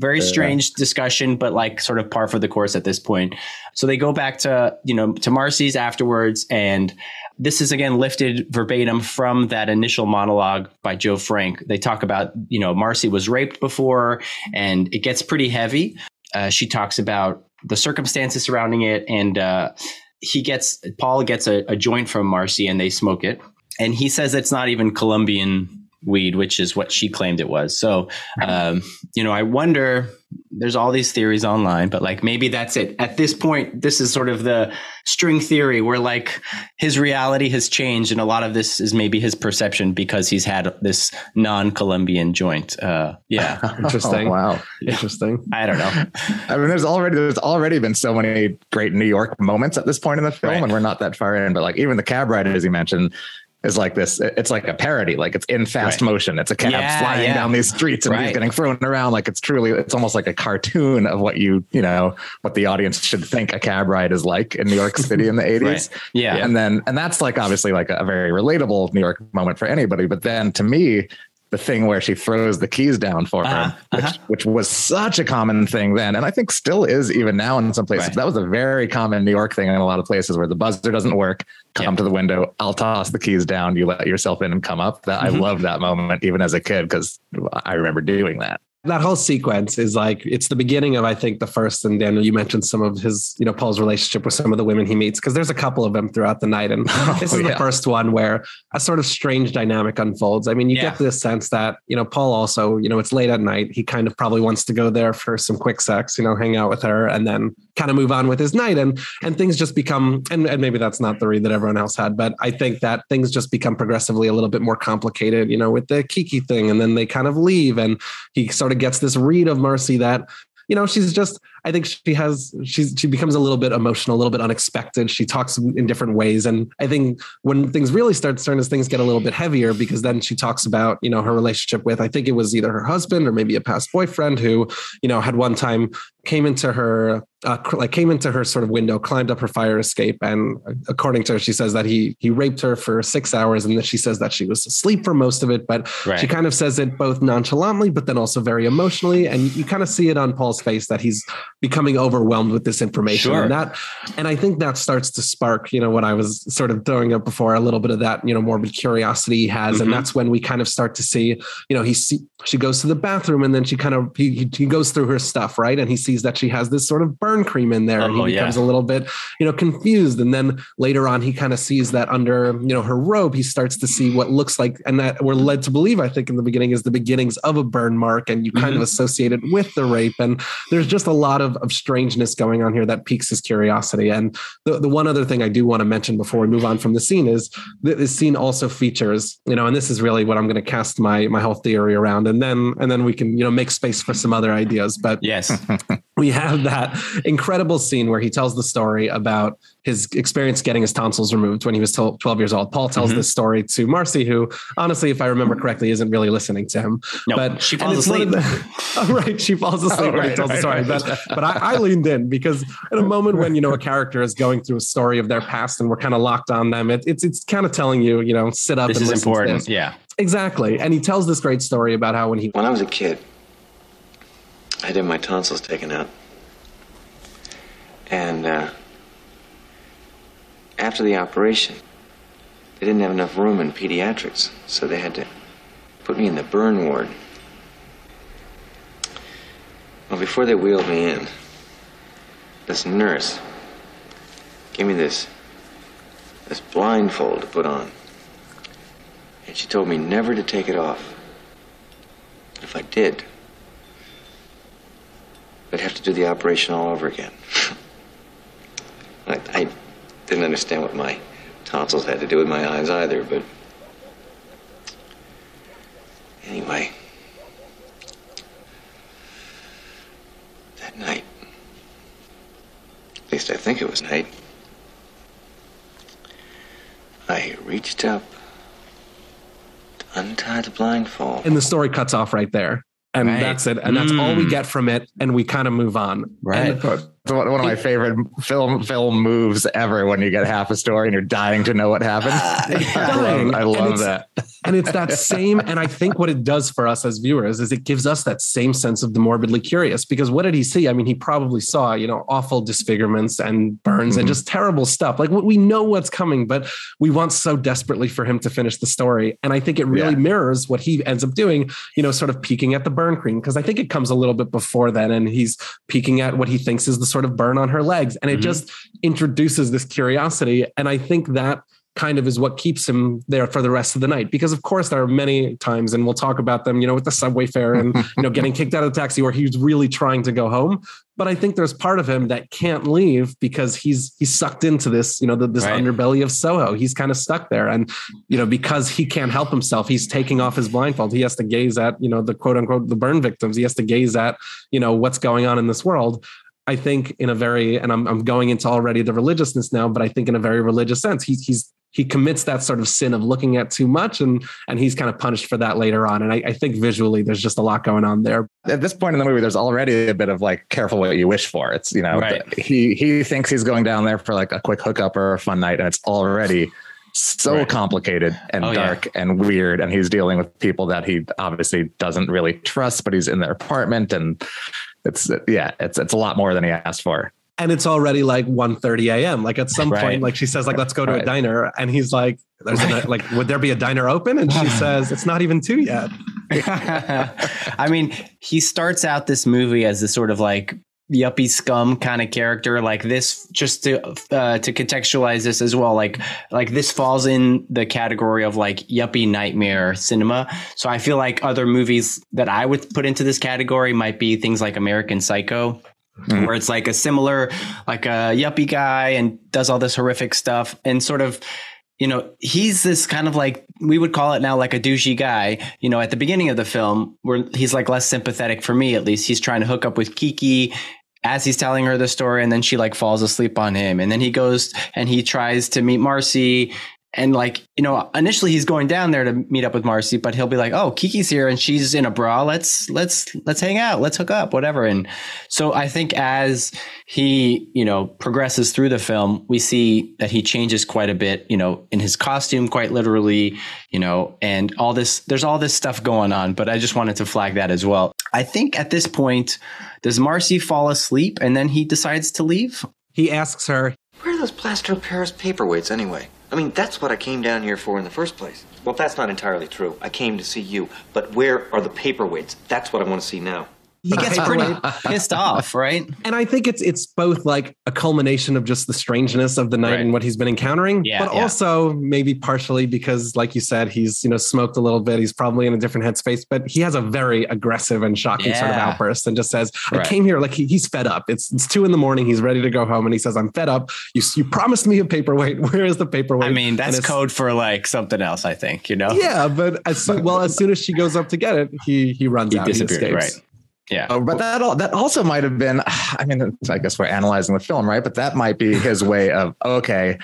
very strange discussion, but like sort of par for the course at this point. So they go back to, you know, to Marcy's afterwards. And this is again lifted verbatim from that initial monologue by Joe Frank. They talk about, you know, Marcy was raped before and it gets pretty heavy. uh, she talks about the circumstances surrounding it, and uh, he gets Paul gets a, a joint from Marcy, and they smoke it, and he says it's not even Colombian weed, which is what she claimed it was. So, um, you know, I wonder. There's all these theories online, but like maybe that's it. At this point, this is sort of the string theory where like his reality has changed, and a lot of this is maybe his perception because he's had this non-Colombian joint. Uh, yeah, *laughs* interesting. Oh, wow, interesting. I don't know. I mean, there's already there's already been so many great New York moments at this point in the film, Right. and we're not that far in. But like even the cab ride, as you mentioned, is like this. It's like a parody. Like it's in fast Right. motion. It's a cab Yeah, flying yeah. down these streets and Right. he's getting thrown around. Like it's truly. It's almost like a cartoon of what you you know what the audience should think a cab ride is like in New York *laughs* City in the 80s. Right. Yeah. And then, and that's like obviously like a very relatable New York moment for anybody. But then to me, the thing where she throws the keys down for Uh-huh, him, which, which was such a common thing then. And I think still is even now in some places. Right. That was a very common New York thing in a lot of places where the buzzer doesn't work. Come Yeah. to the window. I'll toss the keys down. You let yourself in and come up. That Mm-hmm. I love that moment even as a kid because I remember doing that. That whole sequence is like it's the beginning of I think the first and Daniel you mentioned some of his you know Paul's relationship with some of the women he meets because there's a couple of them throughout the night and *laughs* oh, this is yeah. the first one where a sort of strange dynamic unfolds. I mean you Yeah. get this sense that you know Paul also you know it's late at night he kind of probably wants to go there for some quick sex you know hang out with her and then kind of move on with his night and and things just become and, and maybe that's not the read that everyone else had but I think that things just become progressively a little bit more complicated you know with the Kiki thing and then they kind of leave and he sort of gets this read of Marcy that you know she's just I think she has she's she becomes a little bit emotional, a little bit unexpected. She talks in different ways, and I think when things really start to turn, as things get a little bit heavier, because then she talks about you know her relationship with I think it was either her husband or maybe a past boyfriend who you know had one time came into her uh, like came into her sort of window, climbed up her fire escape, and according to her, she says that he he raped her for six hours, and that she says that she was asleep for most of it, but Right. she kind of says it both nonchalantly, but then also very emotionally, and you kind of see it on Paul's face that he's becoming overwhelmed with this information, Sure. and that, and I think that starts to spark, you know, what I was sort of throwing up before, a little bit of that, you know, morbid curiosity he has, Mhm. and that's when we kind of start to see, you know, he see she goes to the bathroom, and then she kind of he he- goes through her stuff, right, and he sees that she has this sort of burn cream in there, and Oh, he yeah. becomes a little bit, you know, confused, and then later on, he kind of sees that under, you know, her robe, he starts to see what looks like, and that we're led to believe, I think, in the beginning, is the beginnings of a burn mark, and you kind of associate it with the rape, and there's just a lot of, of strangeness going on here that piques his curiosity. And the, the one other thing I do want to mention before we move on from the scene is that this scene also features, you know, and this is really what I'm going to cast my my whole theory around, and then and then we can you know make space for some other ideas. But Yes. *laughs* we have that incredible scene where he tells the story about his experience getting his tonsils removed when he was 12 12 years old. Paul tells Mhm. this story to Marcy, who honestly, if I remember correctly, isn't really listening to him. No, but she falls it's one of asleep. the- *laughs* oh, right, she falls asleep Oh, when he right, tells the story. right. But but I, I leaned in because in a moment when you know a character is going through a story of their past and we're kind of locked on them, it, it's it's kind of telling you, you know, sit up This and is listen to important. this. Yeah. Exactly. And he tells this great story about how when he When I was a kid, I had my tonsils taken out. And uh, after the operation, they didn't have enough room in pediatrics, so they had to put me in the burn ward. Well, before they wheeled me in, this nurse gave me this this blindfold to put on. And she told me never to take it off. If I did, I'd have to do the operation all over again. *laughs* I, I didn't understand what my tonsils had to do with my eyes either, but anyway, that night, at least I think it was night, I reached up to untie the blindfold. and the story cuts off right there. And Right. that's it. And that's all we Mm. get from it. And we kind of move on. Right. And But It's one one of my favorite film film moves ever when you get half a story and you're dying to know what happened. *laughs* I love, I love it's- that. and it's that same and i think what it does for us as viewers is it gives us that same sense of the morbidly curious because what did he see i mean he probably saw you know awful disfigurements and burns and Mhm. just terrible stuff like we know what's coming but we want so desperately for him to finish the story and i think it really Yeah. mirrors what he ends up doing you know sort of peeking at the burn cream because i think it comes a little bit before then and he's peeking at what he thinks is the sort of burn on her legs and it Mhm. just introduces this curiosity and i think that kind of is what keeps him there for the rest of the night. Because of course there are many times, and we'll talk about them, you know, with the subway fare and *laughs* you know getting kicked out of the taxi where he's really trying to go home. But I think there's part of him that can't leave because he's he's sucked into this, you know, the, this Right. underbelly of Soho. He's kind of stuck there, and you know, because he can't help himself, he's taking off his blindfold. He has to gaze at, you know, the quote unquote the burn victims. He has to gaze at, you know, what's going on in this world. I think in a very, and I'm, I'm going into already the religiousness now, but I think in a very religious sense, he's he's he commits that sort of sin of looking at too much, and and he's kind of punished for that later on. And I, I think visually, there's just a lot going on there. At this point in the movie, there's already a bit of like careful what you wish for. It's you know Right. he he thinks he's going down there for like a quick hookup or a fun night, and it's already so Right. complicated and Oh, yeah. dark and weird. And he's dealing with people that he obviously doesn't really trust, but he's in their apartment, and it's yeah, it's it's a lot more than he asked for. And it's already like 1.30 a.m. Like at some Right. point, like she says, like let's go to a diner, and he's like, "There's a, like, would there be a diner open?" And she *laughs* says, "It's not even two yet." *laughs* I mean, he starts out this movie as this sort of like yuppie scum kind of character like this just to uh, to contextualize this as well like like this falls in the category of like yuppie nightmare cinema. So i feel like other movies that i would put into this category might be things like american psycho Mhm. where it's like a similar like a yuppie guy and does all this horrific stuff and sort of you know he's this kind of like we would call it now like a douchey guy. You know at the beginning of the film where he's like less sympathetic for me at least. He's trying to hook up with kiki as he's telling her the story and then she like falls asleep on him. And then he goes and he tries to meet marcy. And like you know initially he's going down there to meet up with marcy but he'll be like oh kiki's here and she's in a bra. Let's let's let's hang out. Let's hook up whatever. And so i think as he you know progresses through the film we see that he changes quite a bit you know in his costume quite literally you know and all this there's all this stuff going on but i just wanted to flag that as well. I think at this point does marcy fall asleep and then he decides to leave He asks her, Where are those plaster of Paris paperweights anyway? I mean, that's what I came down here for in the first place. Well, that's not entirely true. I came to see you. But where are the paperweights? That's what I want to see now. He gets pretty *laughs* pissed off right and I think it's it's both like a culmination of just the strangeness of the night Right. and what he's been encountering, Yeah, but yeah. also maybe partially because, like you said, he's you know smoked a little bit. He's probably in a different headspace, but he has a very aggressive and shocking sort of outburst and just says, "I Right. came here like he, he's fed up. It's it's two in the morning. He's ready to go home, and he says, "I'm fed up. You you promised me a paperweight. *laughs* Where is the paperweight?" i mean And that's it's- code for like something else i think you know Yeah, but as soon, well, as soon as she goes up to get it, he he runs he out. disappeared he right escapes. Yeah Oh, but that all, that also might have been. *sighs* I mean, I guess we're analyzing the film, right? But that might be his way of *laughs* okay.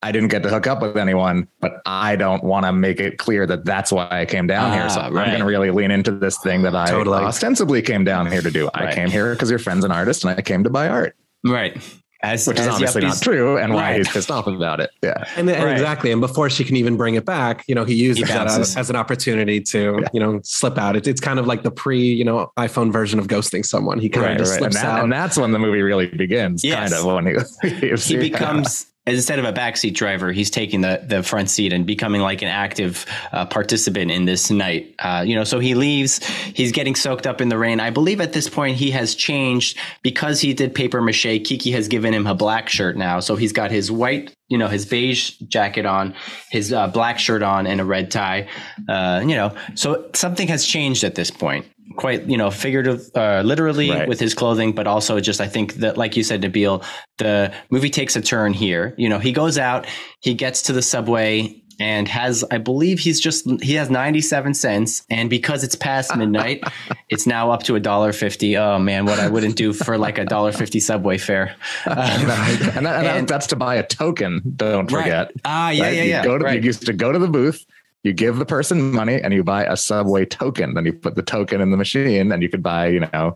I didn't get to hook up with anyone, but I don't want to make it clear that that's why I came down here. So Ah, I'm going to really lean into this thing that I Totally. ostensibly came down here to do. I came here because your friend's an artist, and I came to buy art, right as which is as obviously not true, and why Right. he's pissed off about it. Yeah, And, and Right. exactly. And before she can even bring it back, you know, he uses He that as, as an opportunity to, you know, slip out. It, it's kind of like the pre, you know, iPhone version of ghosting someone. He kind right, of just right. And, slips that- out. and that's when the movie really begins. Yes. Kind of when he *laughs* he becomes instead of a backseat driver, he's taking the the front seat and becoming like an active uh, participant in this night. Uh, you know, so he leaves. He's getting soaked up in the rain. I believe at this point he has changed because he did paper mache. Kiki has given him a black shirt now, so he's got his white, you know, his beige jacket on, his uh, black shirt on, and a red tie. Uh, you know, so something has changed at this point. Quite, you know, figurative, uh, literally Right. with his clothing, but also just I think that, like you said, Nabil, the movie takes a turn here. You know, he goes out, he gets to the subway and has, I believe he's just, he has 97 cents. And because it's past midnight, *laughs* it's now up to a dollar fifty. Oh man, what I wouldn't do for like a dollar fifty subway fare. *laughs* Uh, and, that- and And- that's to buy a token. Don't Right. forget. Ah, yeah, right? yeah, You yeah. Go to, right. You used to go to the booth, you give the person money, and you buy a subway token. Then you put the token in the machine, and you could buy, you know,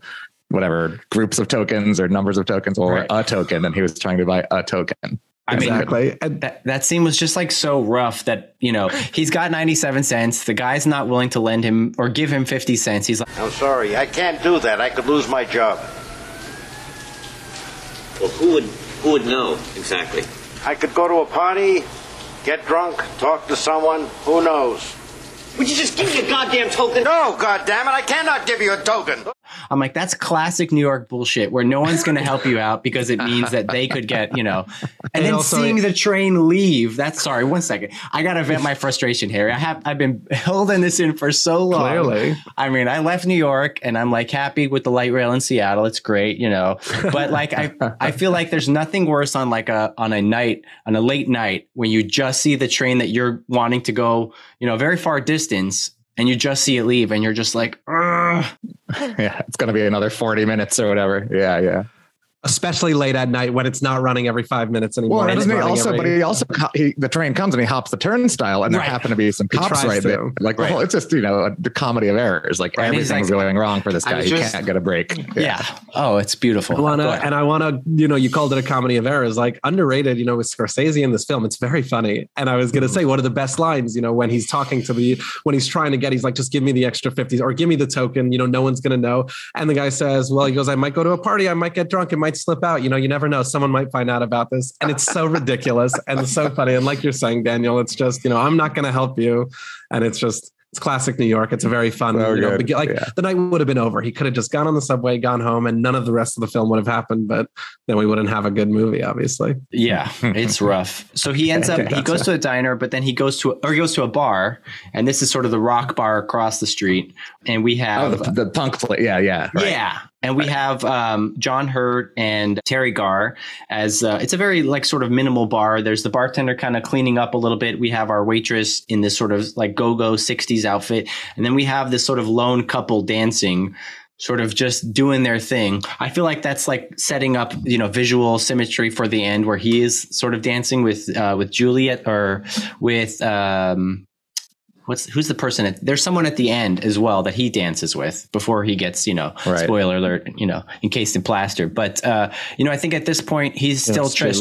whatever groups of tokens or numbers of tokens or Right. a token, and he was trying to buy a token. I mean, exactly. And that, that scene was just like so rough that, you know, he's got 97 cents. The guy's not willing to lend him or give him 50 cents. He's like, I'm sorry, I can't do that. I could lose my job. Well, who would who would know exactly? I could go to a party, get drunk, talk to someone. Who knows? Would you just give me a goddamn token? No, goddammit, I cannot give you a token. I'm like, that's classic New York bullshit where no one's going to help you out because it means that they could get, you know, and, And then seeing the train leave. That's sorry, one second. I got to vent my frustration here. I have, I've been holding this in for so long. Clearly. I mean, I left New York and I'm like happy with the light rail in Seattle. It's great, you know, but like, I, I feel like there's nothing worse on like a, on a night, on a late night when you just see the train that you're wanting to go, you know, very far distance and you just see it leave and you're just like, Ugh. *laughs* Yeah, it's going to be another 40 minutes or whatever. Yeah, yeah. Especially late at night when it's not running every five minutes anymore. Well, It's doesn't he also? every- But he also he, the train comes and he hops the turnstile, and there Right. happen to be some cops right to. there. Like the Right. whole, it's just you know the comedy of errors. Like Right. Everything's like- going wrong for this guy. was He just- can't get a break. yeah. Oh, it's beautiful. I wanna, and I want to, you know, you called it a comedy of errors, like underrated, you know, with Scorsese in this film. It's very funny. And I was going to mm. say, one of the best lines, you know, when he's talking to the, when he's trying to get, he's like, just give me the extra 50s or give me the token, you know, no one's going to know. And the guy says, well, he goes, I might go to a party. I might get drunk. It might slip out. You know, you never know. Someone might find out about this. And it's so ridiculous and so funny. And like you're saying, Daniel, it's just, you know, I'm not going to help you. And it's just, it's classic New York. It's a very fun, So you know, good. like Yeah. the night would have been over. He could have just gone on the subway, gone home, and none of the rest of the film would have happened. But then we wouldn't have a good movie, obviously. Yeah, it's *laughs* rough. So he ends up he goes to a diner, but then he goes to or he goes to a bar, and this is sort of the rock bar across the street, and we Oh, have the, the punk play. Yeah, yeah. right. yeah, and we have um, John Heard and Teri Garr as uh, it's a very like sort of minimal bar. There's the bartender kind of cleaning up a little bit. We have our waitress in this sort of like go go '60s outfit, and then we have this sort of lone couple dancing. Sort of just doing their thing. I feel like that's like setting up, you know, visual symmetry for the end, where he is sort of dancing with uh, with Juliet or with um, what's who's the person at, there's someone at the end as well that he dances with before he gets you know Right. spoiler alert you know encased in plaster but uh you know i think at this point he's still June.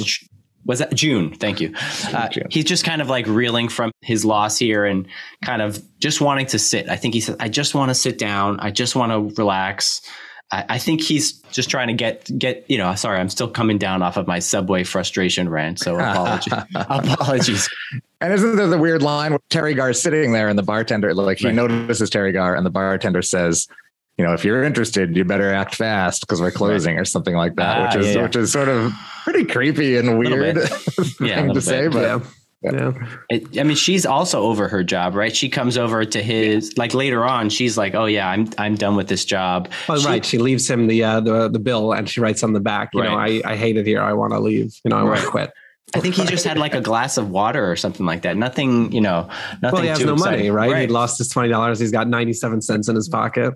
was that june thank you uh, June. he's just kind of like reeling from his loss here and kind of just wanting to sit i think he said i just want to sit down i just want to relax I, I think he's just trying to get get you know. Sorry, I'm still coming down off of my subway frustration rant. So apologies. *laughs* apologies. And isn't there the weird line where Teri Garr is sitting there and the bartender, like he Right. notices Teri Garr and the bartender says, you know, if you're interested, you better act fast because we're closing or something like that, Ah, which is yeah, yeah. which is sort of pretty creepy and weird bit. thing *laughs* Yeah, a little to say, bit. but Yeah. Yeah. It, I mean, she's also over her job, right? She comes over to his like later on. She's like, "Oh yeah, I'm I'm done with this job." Oh, She- right. She leaves him the uh, the the bill, and she writes on the back, you know, I, I hate it here. I want to leave. You know, I want Right. to quit. I think he just had like a glass of water or something like that. Nothing, you know, nothing. Well, he has too no money, exciting. right? He lost his twenty dollars. He's got ninety seven cents in his pocket.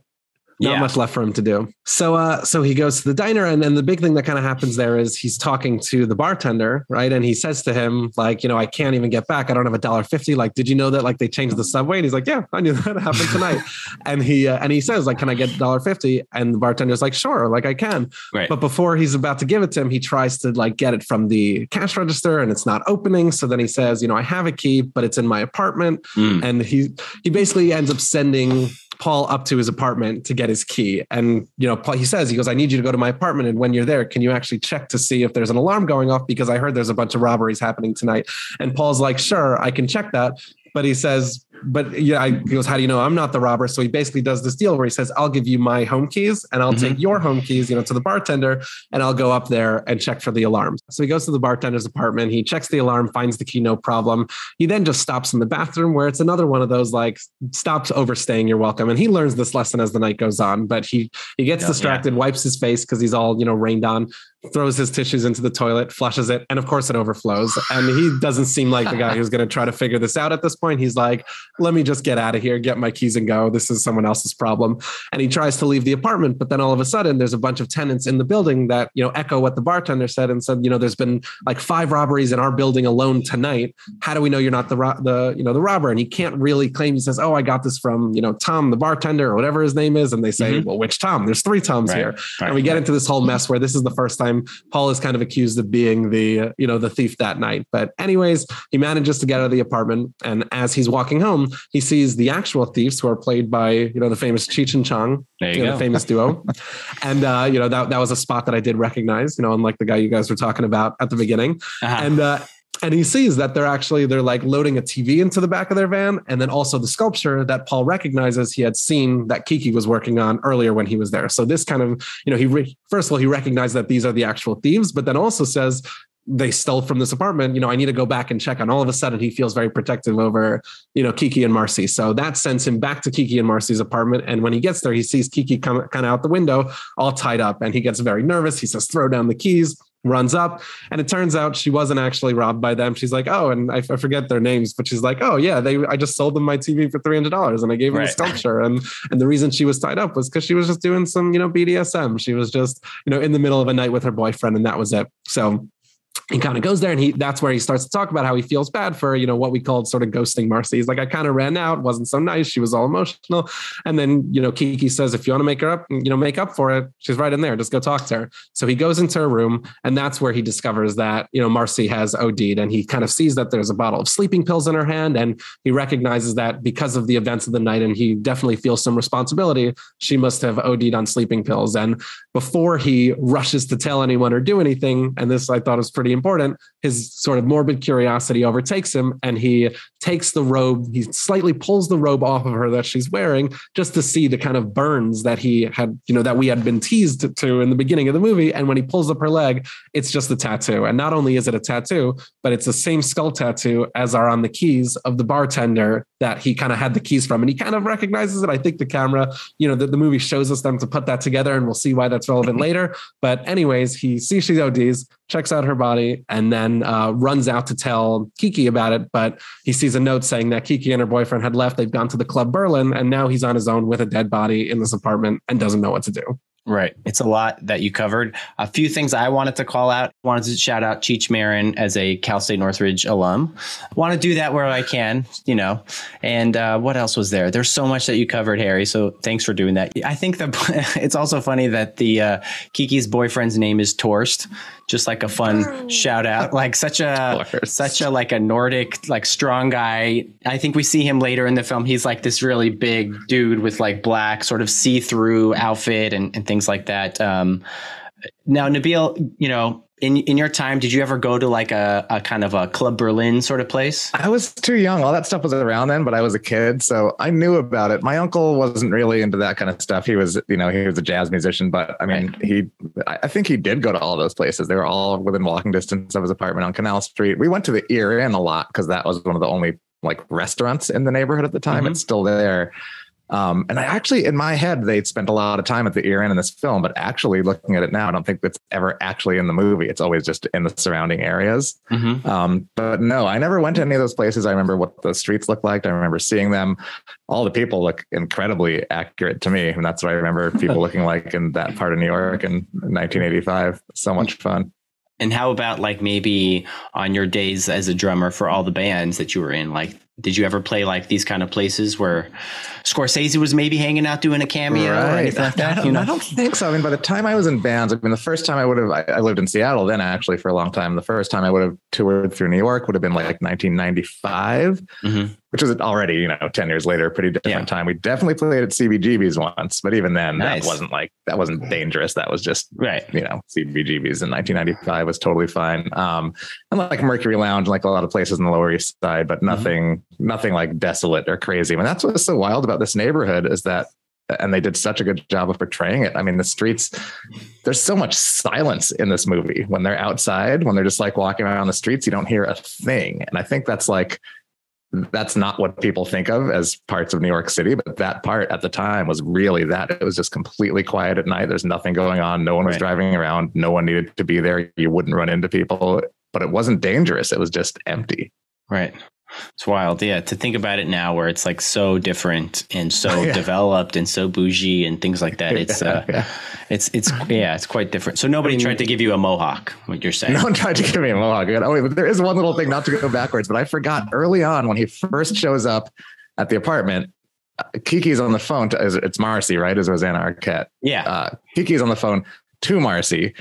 Not Yeah. much left for him to do. So, uh, so he goes to the diner, and then the big thing that kind of happens there is he's talking to the bartender, right? And he says to him, like, you know, I can't even get back. I don't have a dollar fifty. Like, did you know that like they changed the subway? And he's like, yeah, I knew *laughs* that happened tonight. *laughs* and he uh, and he says, like, can I get a dollar fifty? And the bartender's like, sure, like I can. Right. But before he's about to give it to him, he tries to like get it from the cash register, and it's not opening. So then he says, you know, I have a key, but it's in my apartment Mm. and he he basically ends up sending Paul up to his apartment to get his key. And you know, Paul, he says, he goes, I need you to go to my apartment. And when you're there, can you actually check to see if there's an alarm going off? Because I heard there's a bunch of robberies happening tonight. And Paul's like, sure, I can check that. But he says, but yeah, I, he goes, how do you know I'm not the robber? So he basically does this deal where he says, I'll give you my home keys and I'll mm-hmm. take your home keys, you know, to the bartender and I'll go up there and check for the alarms. So he goes to the bartender's apartment. He checks the alarm, finds the key, no problem. He then just stops in the bathroom where it's another one of those like stops overstaying you're welcome and he learns this lesson as the night goes on but he he gets Yeah, distracted wipes his face because he's all you know rained on throws his tissues into the toilet flushes it and of course it overflows and he doesn't seem like the guy *laughs* who's going to try to figure this out at this point he's like let me just get out of here, get my keys and go. This is someone else's problem. And he tries to leave the apartment, but then all of a sudden there's a bunch of tenants in the building that, you know, echo what the bartender said and said, you know, there's been like five robberies in our building alone tonight. How do we know you're not the, ro- the, you know, the robber? And he can't really claim, he says, oh, I got this from, you know, Tom, the bartender or whatever his name is. And they say, Mhm. well, which Tom? There's three Toms Right, here. right, and we get right. into this whole mess where this is the first time Paul is kind of accused of being the, you know, the thief that night. But anyways, he manages to get out of the apartment. And as he's walking home, he sees the actual thieves who are played by, you know, the famous Cheech and Chong, you you know, the famous duo. *laughs* and, uh, you know, that, that was a spot that I did recognize, you know, unlike the guy you guys were talking about at the beginning. Uh-huh. And, uh, and he sees that they're actually they're like loading a TV into the back of their van, and then also the sculpture that Paul recognizes he had seen that Kiki was working on earlier when he was there. So this kind of you know he re- first of all he recognized that these are the actual thieves, but then also says they stole from this apartment. You know I need to go back and check. And all of a sudden he feels very protective over you know Kiki and Marcy. So that sends him back to Kiki and Marcy's apartment. And when he gets there, he sees Kiki come kind of out the window, all tied up, and he gets very nervous. He says, "Throw down the keys." runs up and it turns out she wasn't actually robbed by them she's like oh and i, I forget their names but she's like oh yeah they i just sold them my tv for $300 and i gave them Right. a sculpture and and the reason she was tied up was because she was just doing some you know bdsm she was just you know in the middle of a night with her boyfriend and that was it so he kind of goes there and he that's where he starts to talk about how he feels bad for you know what we called sort of ghosting Marcy. He's like, I kind of ran out, wasn't so nice. She was all emotional. And then, you know, Kiki says, if you want to make her up, you know, make up for it, she's right in there. Just go talk to her. So he goes into her room and that's where he discovers that, you know, Marcy has OD'd and he kind of sees that there's a bottle of sleeping pills in her hand and he recognizes that because of the events of the night and he definitely feels some responsibility, she must have OD'd on sleeping pills. And before he rushes to tell anyone or do anything, and this I thought was pretty important, his sort of morbid curiosity overtakes him and he takes the robe, he slightly pulls the robe off of her that she's wearing just to see the kind of burns that he had, you know, that we had been teased to in the beginning of the movie. And when he pulls up her leg, it's just a tattoo. And not only is it a tattoo, but it's the same skull tattoo as are on the keys of the bartender that he kind of had the keys from. And he kind of recognizes it. I think the camera, you know, the, the movie shows us them to put that together and we'll see why that's relevant *laughs* later. But anyways, he sees she's ODs, checks out her body, and then uh, runs out to tell Kiki about it. But he sees a note saying that Kiki and her boyfriend had left. They've gone to the Club Berlin, and now he's on his own with a dead body in this apartment and doesn't know what to do. Right. It's a lot that you covered. A few things I wanted to call out. Wanted to shout out Cheech Marin as a Cal State Northridge alum. Want to do that where I can, you know. And uh, what else was there? There's so much that you covered, Harry. So thanks for doing that. I think the *laughs* it's also funny that the uh, Kiki's boyfriend's name is Horst. Just like a fun shout out, like such a such a like a Nordic like strong guy. I think we see him later in the film. He's like this really big dude with like black sort of see through outfit and, and things like that. Um, now, Nabil, you know, in in your time, did you ever go to like a, a kind of a Club Berlin sort of place? I was too young. All that stuff was around then, but I was a kid, so I knew about it. My uncle wasn't really into that kind of stuff. He was, you know, he was a jazz musician, but I mean, he, I think he did go to all those places. They were all within walking distance of his apartment on Canal Street. We went to the Ear Inn a lot because that was one of the only like restaurants in the neighborhood at the time. Mhm. It's still there. Um, and I actually, in my head, they'd spent a lot of time at the Ear Inn in this film, but actually looking at it now, I don't think it's ever actually in the movie. It's always just in the surrounding areas. Mm-hmm. Um, but no, I never went to any of those places. I remember what the streets looked like. I remember seeing them. All the people look incredibly accurate to me. And that's what I remember *laughs* people looking like in that part of New York in 1985. So much fun. And how about like maybe on your days as a drummer for all the bands that you were in? Like, did you ever play like these kind of places where Scorsese was maybe hanging out doing a cameo or anything like that? You know? I don't think so. I mean, by the time I was in bands, I mean, the first time I would have, I, lived in Seattle then actually for a long time. The first time I would have toured through New York would have been like 1995, Mhm. Which is already, you know, 10 years later, a pretty different Yeah. time. We definitely played at CBGB's once, but even then, Nice. that wasn't like, that wasn't dangerous. That was just, Right. you know, CBGB's in 1995 was totally fine. Um, and like Mercury Lounge, like a lot of places in the Lower East Side, but nothing, nothing like desolate or crazy. I mean, that's what's so wild about this neighborhood is that, and they did such a good job of portraying it. I mean, the streets, there's so much silence in this movie when they're outside, when they're just like walking around the streets, you don't hear a thing. And I think that's like, that's not what people think of as parts of New York City, but that part at the time was really that. It was just completely quiet at night. There's nothing going on. No one was Right. driving around. No one needed to be there. You wouldn't run into people, but it wasn't dangerous. It was just empty. Right. It's wild. Yeah. To think about it now where it's like so different and so *laughs* Yeah. developed and so bougie and things like that. *laughs* It's, uh, Yeah. it's, it's, yeah, it's quite different. So nobody tried to give you a mohawk, what you're saying. No one tried to give me a mohawk. Oh, wait, but there is one little thing, not to go backwards, but I forgot early on when he first shows up at the apartment. uh, Kiki's on the phone. To, it's Marcy, right? Is Rosanna Arquette? Yeah. Uh, Kiki's on the phone to Marcy,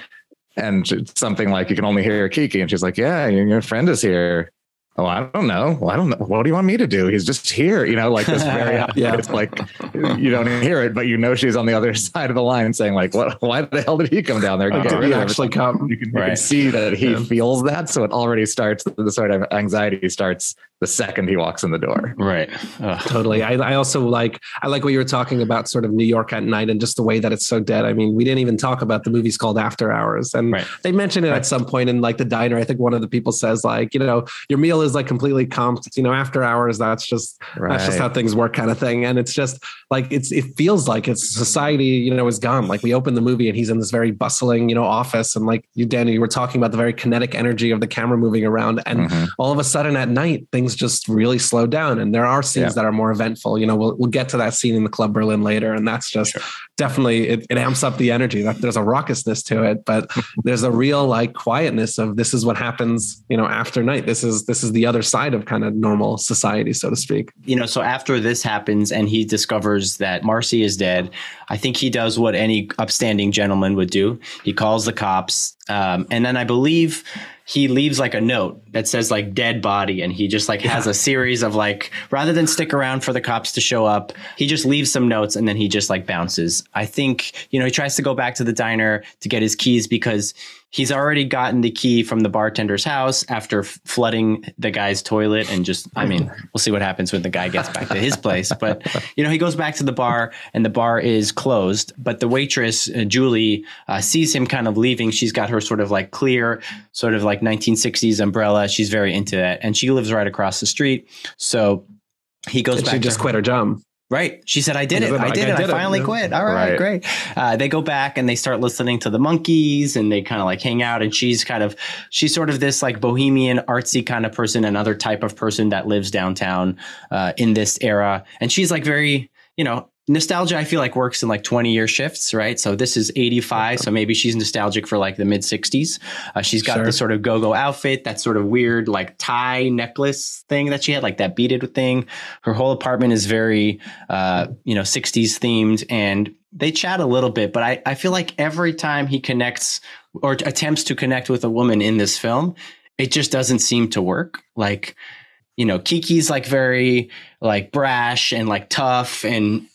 and something like you can only hear Kiki, and she's like, "Yeah, your friend is here." Oh, I don't know. Well, I don't know. What do you want me to do? He's just here, you know, like this very, *laughs* Yeah. it's like you don't hear it, but you know, she's on the other *laughs* side of the line saying like, what, why the hell did he come down there? Like, did he actually come? You can, you can see that he Yeah. feels that. So it already starts the sort of anxiety starts the second he walks in the door. Right. Ugh. Totally. I, I also like I like what you were talking about, sort of New York at night and just the way that it's so dead. I mean, we didn't even talk about the movies called After Hours, and Right. they mentioned it Right. at some point in like the diner. I think one of the people says like, you know, your meal is like completely comped. You know, after hours, that's just that's just how things work, kind of thing. And it's just like it's it feels like it's society. You know, is gone. Like we open the movie and he's in this very bustling, you know, office, and like you, Danny, you were talking about the very kinetic energy of the camera moving around, and Mhm. all of a sudden at night things just really slow down and there are scenes Yeah. that are more eventful you know we'll, we'll get to that scene in the club berlin later and that's just definitely it, it amps up the energy that there's a raucousness to it but *laughs* there's a real like quietness of this is what happens you know after night this is this is the other side of kind of normal society so to speak you know, so after this happens and he discovers that Marcy is dead, I think he does what any upstanding gentleman would do. He calls the cops. Um, and then I believe he leaves like a note that says like dead body. And he just like has a series of like, rather than stick around for the cops to show up, he just leaves some notes and then he just like bounces. I think, you know, he tries to go back to the diner to get his keys because he's already gotten the key from the bartender's house after f- flooding the guy's toilet and just i mean we'll see what happens when the guy gets back to his place. But you know he goes back to the bar and the bar is closed but the waitress uh, julie uh, sees him kind of leaving. She's got her sort of like clear sort of like 1960s umbrella. She's very into that and she lives right across the street. So he goes And back she just quit her job Right. She said, I did it. I did I it. I did finally quit. All right, Right. great. Uh, they go back and they start listening to the Monkees and they kind of like hang out. And she's kind of, she's sort of this like bohemian, artsy kind of person, another type of person that lives downtown uh, in this era. And she's like very, you know, nostalgia, I feel like works in like 20 year shifts, right? So this is 85. So maybe she's nostalgic for like the mid 60s. Uh, she's got Sure. this sort of go go outfit, that sort of weird like tie necklace thing that she had, like that beaded thing. Her whole apartment is very, uh, you know, 60s themed. And they chat a little bit, but I, I feel like every time he connects or attempts to connect with a woman in this film, it just doesn't seem to work. Like, you know, Kiki's like very like brash and like tough and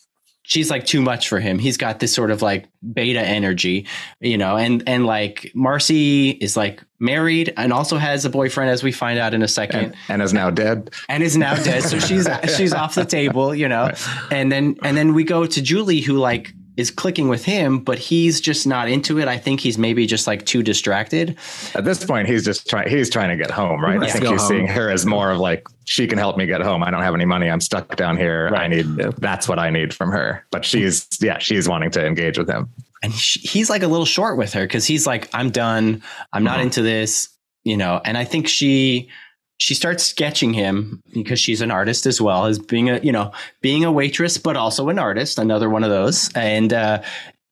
she's like too much for him. He's got this sort of like beta energy, you know, and and like Marcy is like married and also has a boyfriend as we find out in a second And, and is now dead. and is now dead. So she's *laughs* she's off the table, you know. And then and then we go to Julie who like is clicking with him, but he's just not into it. I think he's maybe just like too distracted. At this point, he's just trying. He's trying to get home, right? I think he's home. seeing her as more of like she can help me get home. I don't have any money. I'm stuck down here. I need. That's what I need from her. But she's yeah, she's wanting to engage with him. and she, he's like a little short with her because he's like i'm done i'm not Mhm. into this you know and i think she she starts sketching him because she's an artist as well as being a you know being a waitress but also an artist another one of those. And uh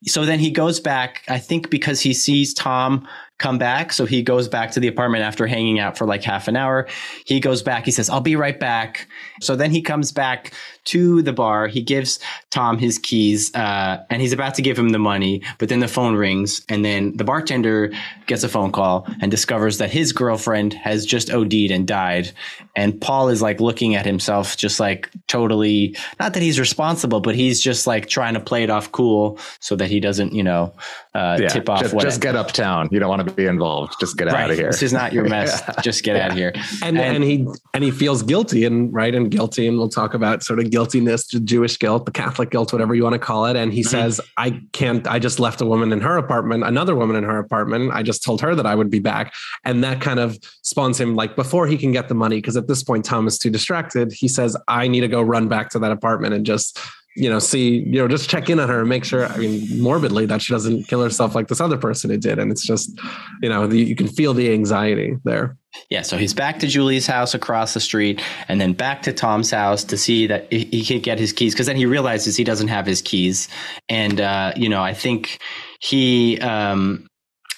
so then he goes back i think because he sees tom come back. So he goes back to the apartment after hanging out for like half an hour. He goes back he says i'll be right back. So then he comes back to the bar he gives tom his keys uh, and he's about to give him the money but then the phone rings and then the bartender gets a phone call and discovers that his girlfriend has just od'd and died and paul is like looking at himself just like totally not that he's responsible but he's just like trying to play it off cool so that he doesn't you know uh, Yeah, tip off just, what just get uptown. You don't want to be involved. Just get out of here. this is not your mess. *laughs* Just get out of here. and, and he and he feels guilty and right and guilty and we'll talk about sort of guiltiness the jewish guilt the catholic guilt whatever you want to call it. And he mm-hmm. says i can't i just left a woman in her apartment another woman in her apartment. I just told her that i would be back. And that kind of spawns him like before he can get the money because at this point tom is too distracted. He says i need to go run back to that apartment and just you know, see, you know, just check in on her and make sure, I mean, morbidly that she doesn't kill herself like this other person who did. And it's just, you know, the, you can feel the anxiety there. Yeah, so he's back to Julie's house across the street and then back to Tom's house to see that he can get his keys because then he realizes he doesn't have his keys. And, uh, you know, I think he, um,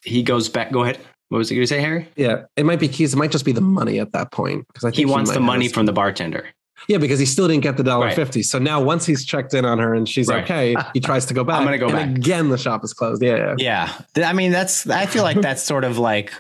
he goes back. Go ahead. What was it going to say, Harry? Yeah, it might be keys. It might just be the money at that point because I think he wants he the money from the bartender. Yeah, because he still didn't get the dollar right. fifty. So now once he's checked in on her and she's right. okay, he *laughs* tries to go back. I'm gonna go and back. Again, the shop is closed. Yeah, yeah. Yeah. I mean, that's I feel like *laughs* that's sort of like,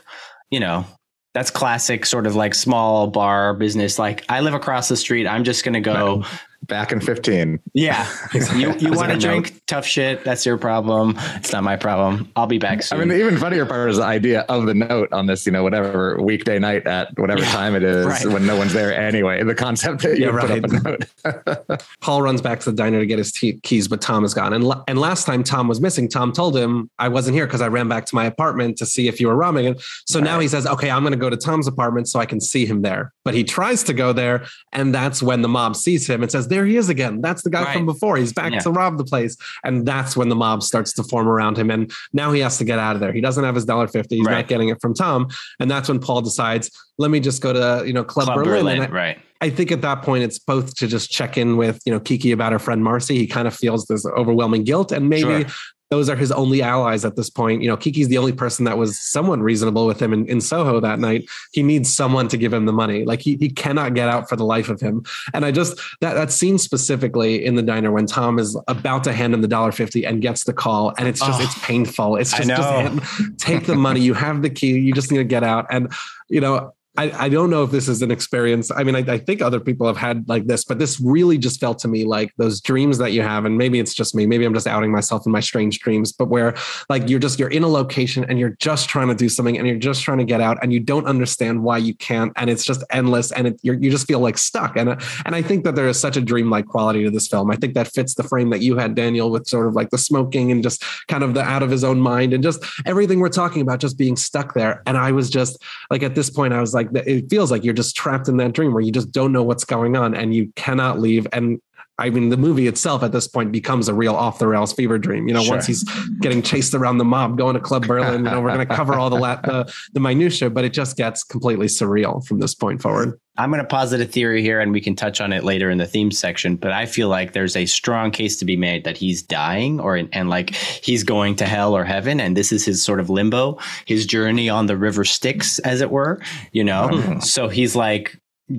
you know, that's classic sort of like small bar business. Like I live across the street. I'm just gonna go back in 15 yeah. *laughs* You, you want to drink tough shit that's your problem. It's not my problem. I'll be back soon i mean the even funnier part is the idea of the note on this you know whatever weekday night at whatever yeah, time it is right. when no one's there anyway the concept that you yeah, put up a note. *laughs* Paul runs back to the diner to get his t- keys but tom is gone. And, and last time tom was missing tom told him i wasn't here because i ran back to my apartment to see if you were robbing it so right. now he says okay i'm going to go to tom's apartment so i can see him there. But he tries to go there and that's when the mob sees him and says there he is again. That's the guy right. from before. He's back yeah. to rob the place. And that's when the mob starts to form around him. And now he has to get out of there. He doesn't have his dollar fifty. He's right. not getting it from Tom. And that's when Paul decides, let me just go to, you know, Club, Club Berlin. Berlin. I, right. I think at that point it's both to just check in with, you know, Kiki about her friend Marcy. He kind of feels this overwhelming guilt and maybe sure those are his only allies at this point. You know, Kiki's the only person that was somewhat reasonable with him in, in Soho that night. He needs someone to give him the money. Like he, he cannot get out for the life of him. And I just that that scene specifically in the diner when Tom is about to hand him the dollar fifty and gets the call, and it's just oh, it's painful. It's just, just take the money. You have the key. You just need to get out. And you know, I, I don't know if this is an experience. I mean, I, I, think other people have had like this, but this really just felt to me like those dreams that you have. And maybe it's just me. Maybe I'm just outing myself in my strange dreams, but where like you're just, you're in a location and you're just trying to do something and you're just trying to get out and you don't understand why you can't. And it's just endless and it, you just feel like stuck. And, and I think that there is such a dreamlike quality to this film. I think that fits the frame that you had, Daniel, with sort of like the smoking and just kind of the out of his own mind and just everything we're talking about, just being stuck there. And I was just like, at this point, I was like, like it feels like you're just trapped in that dream where you just don't know what's going on and you cannot leave. And I mean, the movie itself at this point becomes a real off the rails fever dream. You know, sure. once he's getting chased around the mob, going to Club Berlin, you know, we're going *laughs* to cover all the, la- the the minutia, but it just gets completely surreal from this point forward. I'm going to posit a theory here, and we can touch on it later in the theme section. But I feel like there's a strong case to be made that he's dying, or and like he's going to hell or heaven, and this is his sort of limbo, his journey on the river Styx, as it were. You know, mm-hmm. so he's like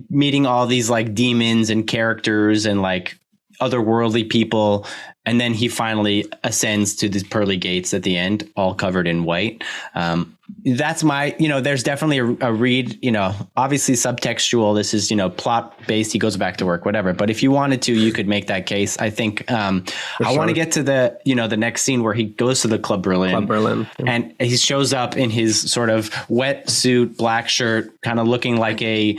meeting all these like demons and characters and like otherworldly people and then he finally ascends to these pearly gates at the end all covered in white um, that's my you know there's definitely a, a, read you know obviously subtextual this is you know plot based he goes back to work whatever but if you wanted to you could make that case i think um, i sure. want to get to the you know the next scene where he goes to the club berlin club berlin yeah. and he shows up in his sort of wet suit black shirt kind of looking like a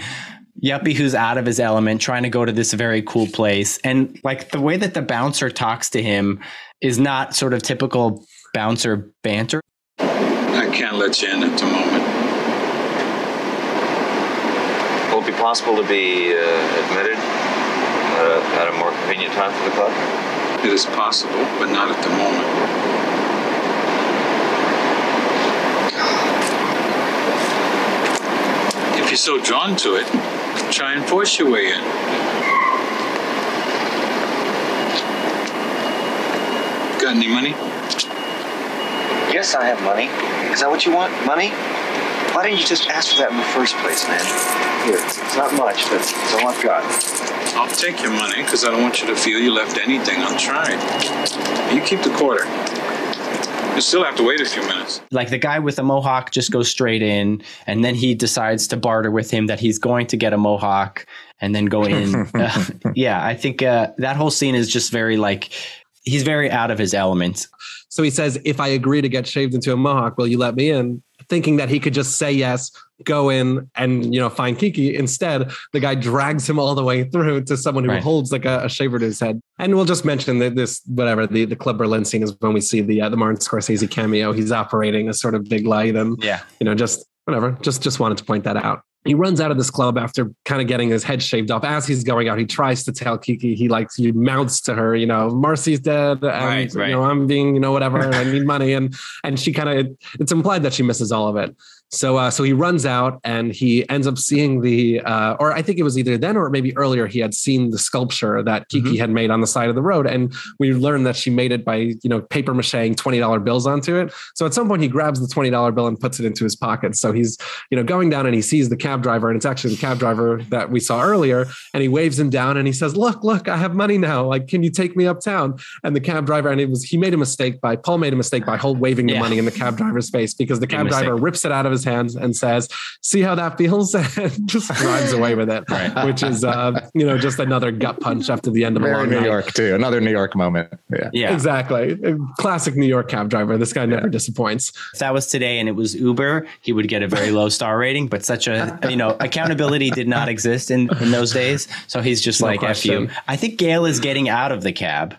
yuppie who's out of his element, trying to go to this very cool place. And like the way that the bouncer talks to him is not sort of typical bouncer banter. I can't let you in at the moment. Will it be possible to be uh, admitted uh, at a more convenient time for the club? It is possible, but not at the moment. If you're so drawn to it, Try and force your way in. Got any money? Yes, I have money. Is that what you want? Money? Why didn't you just ask for that in the first place, man? Here, it's not much, but it's all I've got. I'll take your money because I don't want you to feel you left anything untried. You keep the quarter. You still have to wait a few minutes. Like the guy with the mohawk just goes straight in, and then he decides to barter with him that he's going to get a mohawk and then go in. *laughs* uh, yeah, I think uh, that whole scene is just very like he's very out of his element. So he says, "If I agree to get shaved into a mohawk, will you let me in?" Thinking that he could just say yes, go in and you know find Kiki. Instead, the guy drags him all the way through to someone who right. holds like a, a, shaver to his head. And we'll just mention that this whatever the the Club Berlin scene is when we see the uh, the Martin Scorsese cameo. He's operating a sort of big light and yeah, you know just whatever. Just just wanted to point that out. he runs out of this club after kind of getting his head shaved off. As he's going out, he tries to tell Kiki, he like he mounts to her, you know, Marcy's dead, and Right, right. you know, I'm being, you know, whatever, I need *laughs* money, and and she kind of it's implied that she misses all of it. So uh, so he runs out and he ends up seeing the, uh, or I think it was either then or maybe earlier he had seen the sculpture that Kiki had made on the side of the road, and we learned that she made it by you know paper macheing twenty dollar bills onto it. So at some point he grabs the twenty dollar bill and puts it into his pocket. So he's you know going down and he sees the cab driver, and it's actually the cab driver that we saw earlier, and he waves him down and he says, "Look, look, I have money now. Like, can you take me uptown?" And the cab driver, and it was he made a mistake by Paul made a mistake by hold waving the Yeah. money in the cab driver's face because the cab driver rips it out of his hands and says, "See how that feels?" *laughs* and just drives away with it, Right. which is uh, you know just another gut punch after the end of a Very long New night. York too. Another New York moment. Yeah. Yeah. Exactly. A Classic New York cab driver. This guy never disappoints. If that was today and it was Uber, he would get a very low star rating. But such a you know accountability did not exist in in those days. So he's just No like f you. I think Gail is getting out of the cab.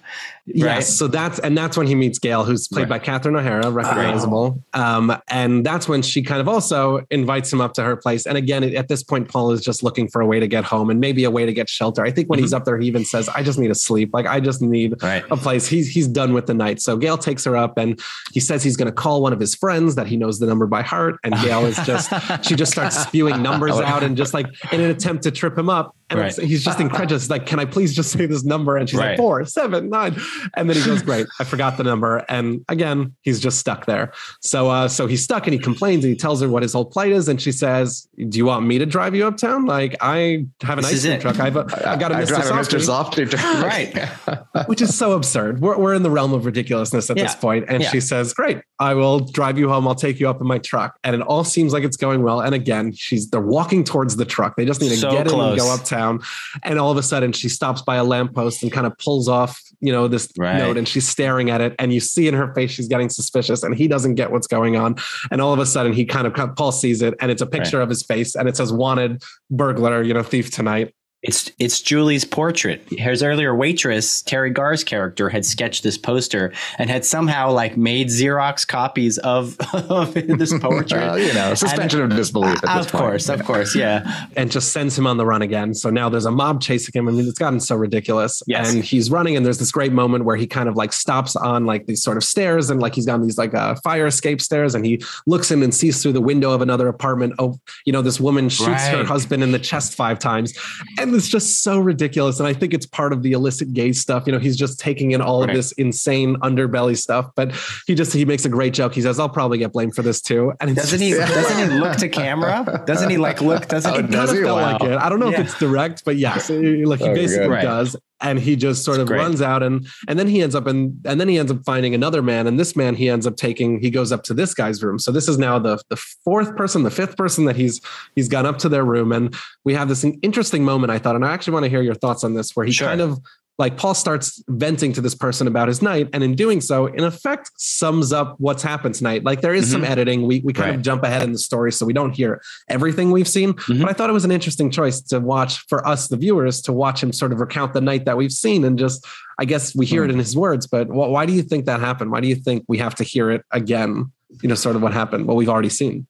Right. Yes. So that's and that's when he meets Gail, who's played by Catherine O'Hara, recognizable. Um, and that's when she kind of also invites him up to her place. And again, at this point, Paul is just looking for a way to get home and maybe a way to get shelter. I think when he's up there, he even says, "I just need to sleep. Like I just need Right. a place." He's he's done with the night. So Gail takes her up, and he says he's going to call one of his friends that he knows the number by heart. And Gail is just she just starts spewing numbers *laughs* out and just like in an attempt to trip him up. And Right. he's just incredulous. He's like, "Can I please just say this number?" And she's like, Right. four, seven, nine. And then he goes, Great, I forgot the number. And again, he's just stuck there. So uh, so he's stuck and he complains and he tells her what his whole plight is. And she says, Do you want me to drive you uptown? Like I have an This ice cream truck. I've, a, I've got a I Mr. drive a Mr. Softee. *laughs* Right. which is so absurd. We're, we're in the realm of ridiculousness at this Yeah. point. And Yeah. she says, Great, I will drive you home. I'll take you up in my truck. And it all seems like it's going well. And again, she's they're walking towards the truck. They just need to So get in and go uptown. And all of a sudden she stops by a lamppost and kind of pulls off, you know, this Right. note and she's staring at it. And you see in her face she's getting suspicious and he doesn't get what's going on. And all of a sudden he kind of Paul sees it and it's a picture of his face and it says wanted burglar, you know, thief tonight. It's it's Julie's portrait. His earlier waitress, Teri Garr's character, had sketched this poster and had somehow like made Xerox copies of, *laughs* of this *laughs* portrait. Well, you know, suspension And- of disbelief at this of point. course, of course, yeah. and just sends him on the run again. So now there's a mob chasing him. I mean, it's gotten so ridiculous. Yes. And he's running, and there's this great moment where he kind of like stops on like these sort of stairs, and like he's got these like uh, fire escape stairs, and he looks in and sees through the window of another apartment. Oh, you know, this woman shoots her husband in the chest five times, and it's just so ridiculous. And I think it's part of the illicit gay stuff. You know, he's just taking in all Right. of this insane underbelly stuff, but he just he makes a great joke. He says, "I'll probably get blamed for this too." And it's Doesn't he? just- Doesn't he look to camera? Doesn't he like look? Doesn't Oh, he? it kind does he? felt Wow. like it. I don't know Yeah. if it's direct, but yes, like he Oh, basically good. Right. does. And he just sort It's of great. runs out and and then he ends up in and then he ends up finding another man. And this man he ends up taking, he goes up to this guy's room. So this is now the the fourth person, the fifth person that he's he's gone up to their room. And we have this interesting moment, I thought, and I actually want to hear your thoughts on this, where he Sure. kind of like Paul starts venting to this person about his night, and in doing so, in effect, sums up what's happened tonight. Like there is some mm-hmm. editing. We we kind of jump ahead in the story, so we don't hear everything we've seen. Mm-hmm. But I thought it was an interesting choice to watch for us, the viewers, to watch him sort of recount the night that we've seen, and just I guess we hear it mm-hmm. in his words. But wh- why do you think that happened? Why do you think we have to hear it again? You know, sort of what happened, what we've already seen.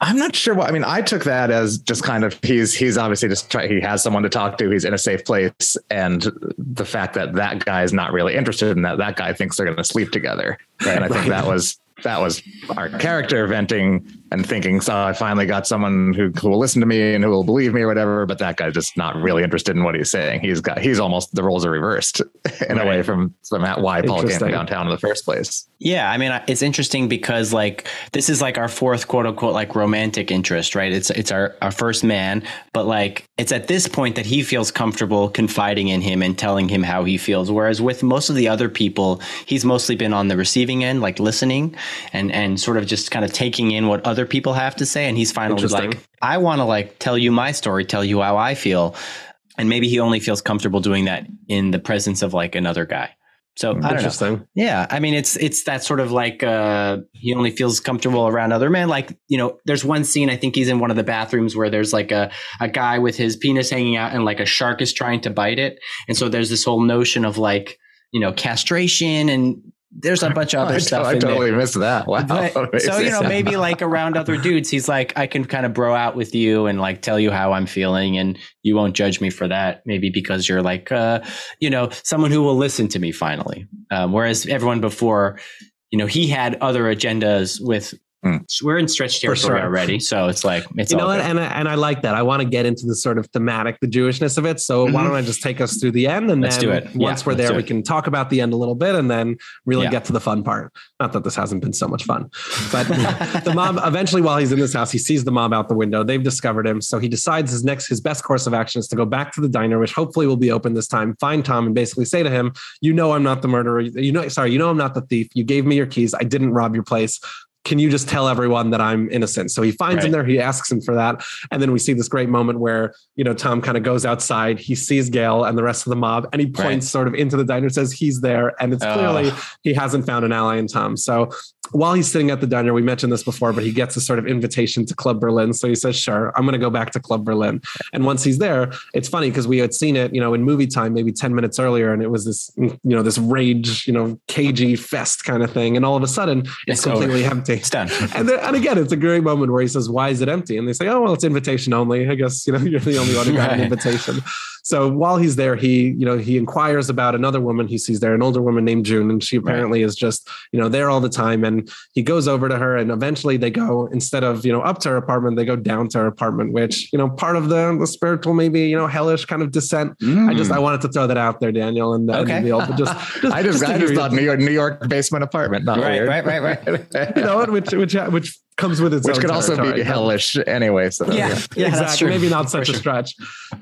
I'm not sure what I mean. I took that as just kind of he's he's obviously just try, he has someone to talk to. He's in a safe place, and the fact that that guy is not really interested in that. That guy thinks they're going to sleep together, and I think that was that was our character venting and thinking. So I finally got someone who, who will listen to me and who will believe me or whatever. But that guy's just not really interested in what he's saying. He's got he's almost the roles are reversed *laughs* in a way from from why Paul came downtown in the first place. Yeah, I mean, it's interesting because like this is like our fourth quote unquote like romantic interest, right? It's it's our our first man, but like it's at this point that he feels comfortable confiding in him and telling him how he feels. Whereas with most of the other people, he's mostly been on the receiving end, like listening and and sort of just kind of taking in what other people have to say. And he's finally like, I want to like tell you my story, tell you how I feel, and maybe he only feels comfortable doing that in the presence of like another guy. So I don't know. Interesting. Yeah, I mean it's it's that sort of like uh he only feels comfortable around other men. Like you know, there's one scene I think he's in one of the bathrooms where there's like a a guy with his penis hanging out and like a shark is trying to bite it, and so there's this whole notion of like you know castration and there's a bunch of other *laughs* I, stuff. I totally there. missed that. Wow. But- *laughs* so you know maybe like around other *laughs* dudes he's like i can kind of bro out with you and like tell you how i'm feeling and you won't judge me for that maybe because you're like uh you know someone who will listen to me finally um, whereas everyone before you know he had other agendas with Hmm. we're in stretch territory sure. already so it's like it's you know what? And I, and I like that. I want to get into the sort of thematic, the Jewishness of it. So why Mhm. don't I just take us through the end, and Let's then do it. Yeah, once we're there, we can talk about the end a little bit, and then really Yeah. get to the fun part. Not that this hasn't been so much fun, but *laughs* the mob eventually, while he's in this house, he sees the mob out the window. They've discovered him, so he decides his next, his best course of action is to go back to the diner, which hopefully will be open this time. Find Tom and basically say to him, "You know, I'm not the murderer. You know, sorry, you know, I'm not the thief. You gave me your keys. I didn't rob your place." Can you just tell everyone that I'm innocent? So he finds him there. He asks him for that. And then we see this great moment where, you know, Tom kind of goes outside. He sees Gail and the rest of the mob, and he points Right. sort of into the diner, says he's there. And it's Oh. clearly he hasn't found an ally in Tom. So while he's sitting at the diner, we mentioned this before, but he gets a sort of invitation to Club Berlin. So he says, sure, I'm going to go back to Club Berlin. And once he's there, it's funny because we had seen it, you know, in movie time, maybe 10 minutes earlier. And it was this, you know, this rage, you know, cagey fest kind of thing. And all of a sudden it's, It's over. completely empty. It's *laughs* done And, then, and again, it's a great moment where he says, "Why is it empty?" And they say, "Oh, well, it's invitation only. I guess you know *laughs* you're the only one who got an invitation." So while he's there, he you know he inquires about another woman he sees there, an older woman named June, and she apparently is just you know there all the time. And he goes over to her, and eventually they go instead of you know up to her apartment, they go down to her apartment, which you know part of the the spiritual maybe you know hellish kind of descent. I just I mm. wanted to throw that out there, Daniel, and, and Okay. reveal, but just, *laughs* just I just, to I just thought New York, New York basement apartment. Not right, weird. right right right *laughs* you know, which which which comes with its Which own could also be hellish anyway. So yeah, yeah exactly. Maybe not such For a sure. stretch.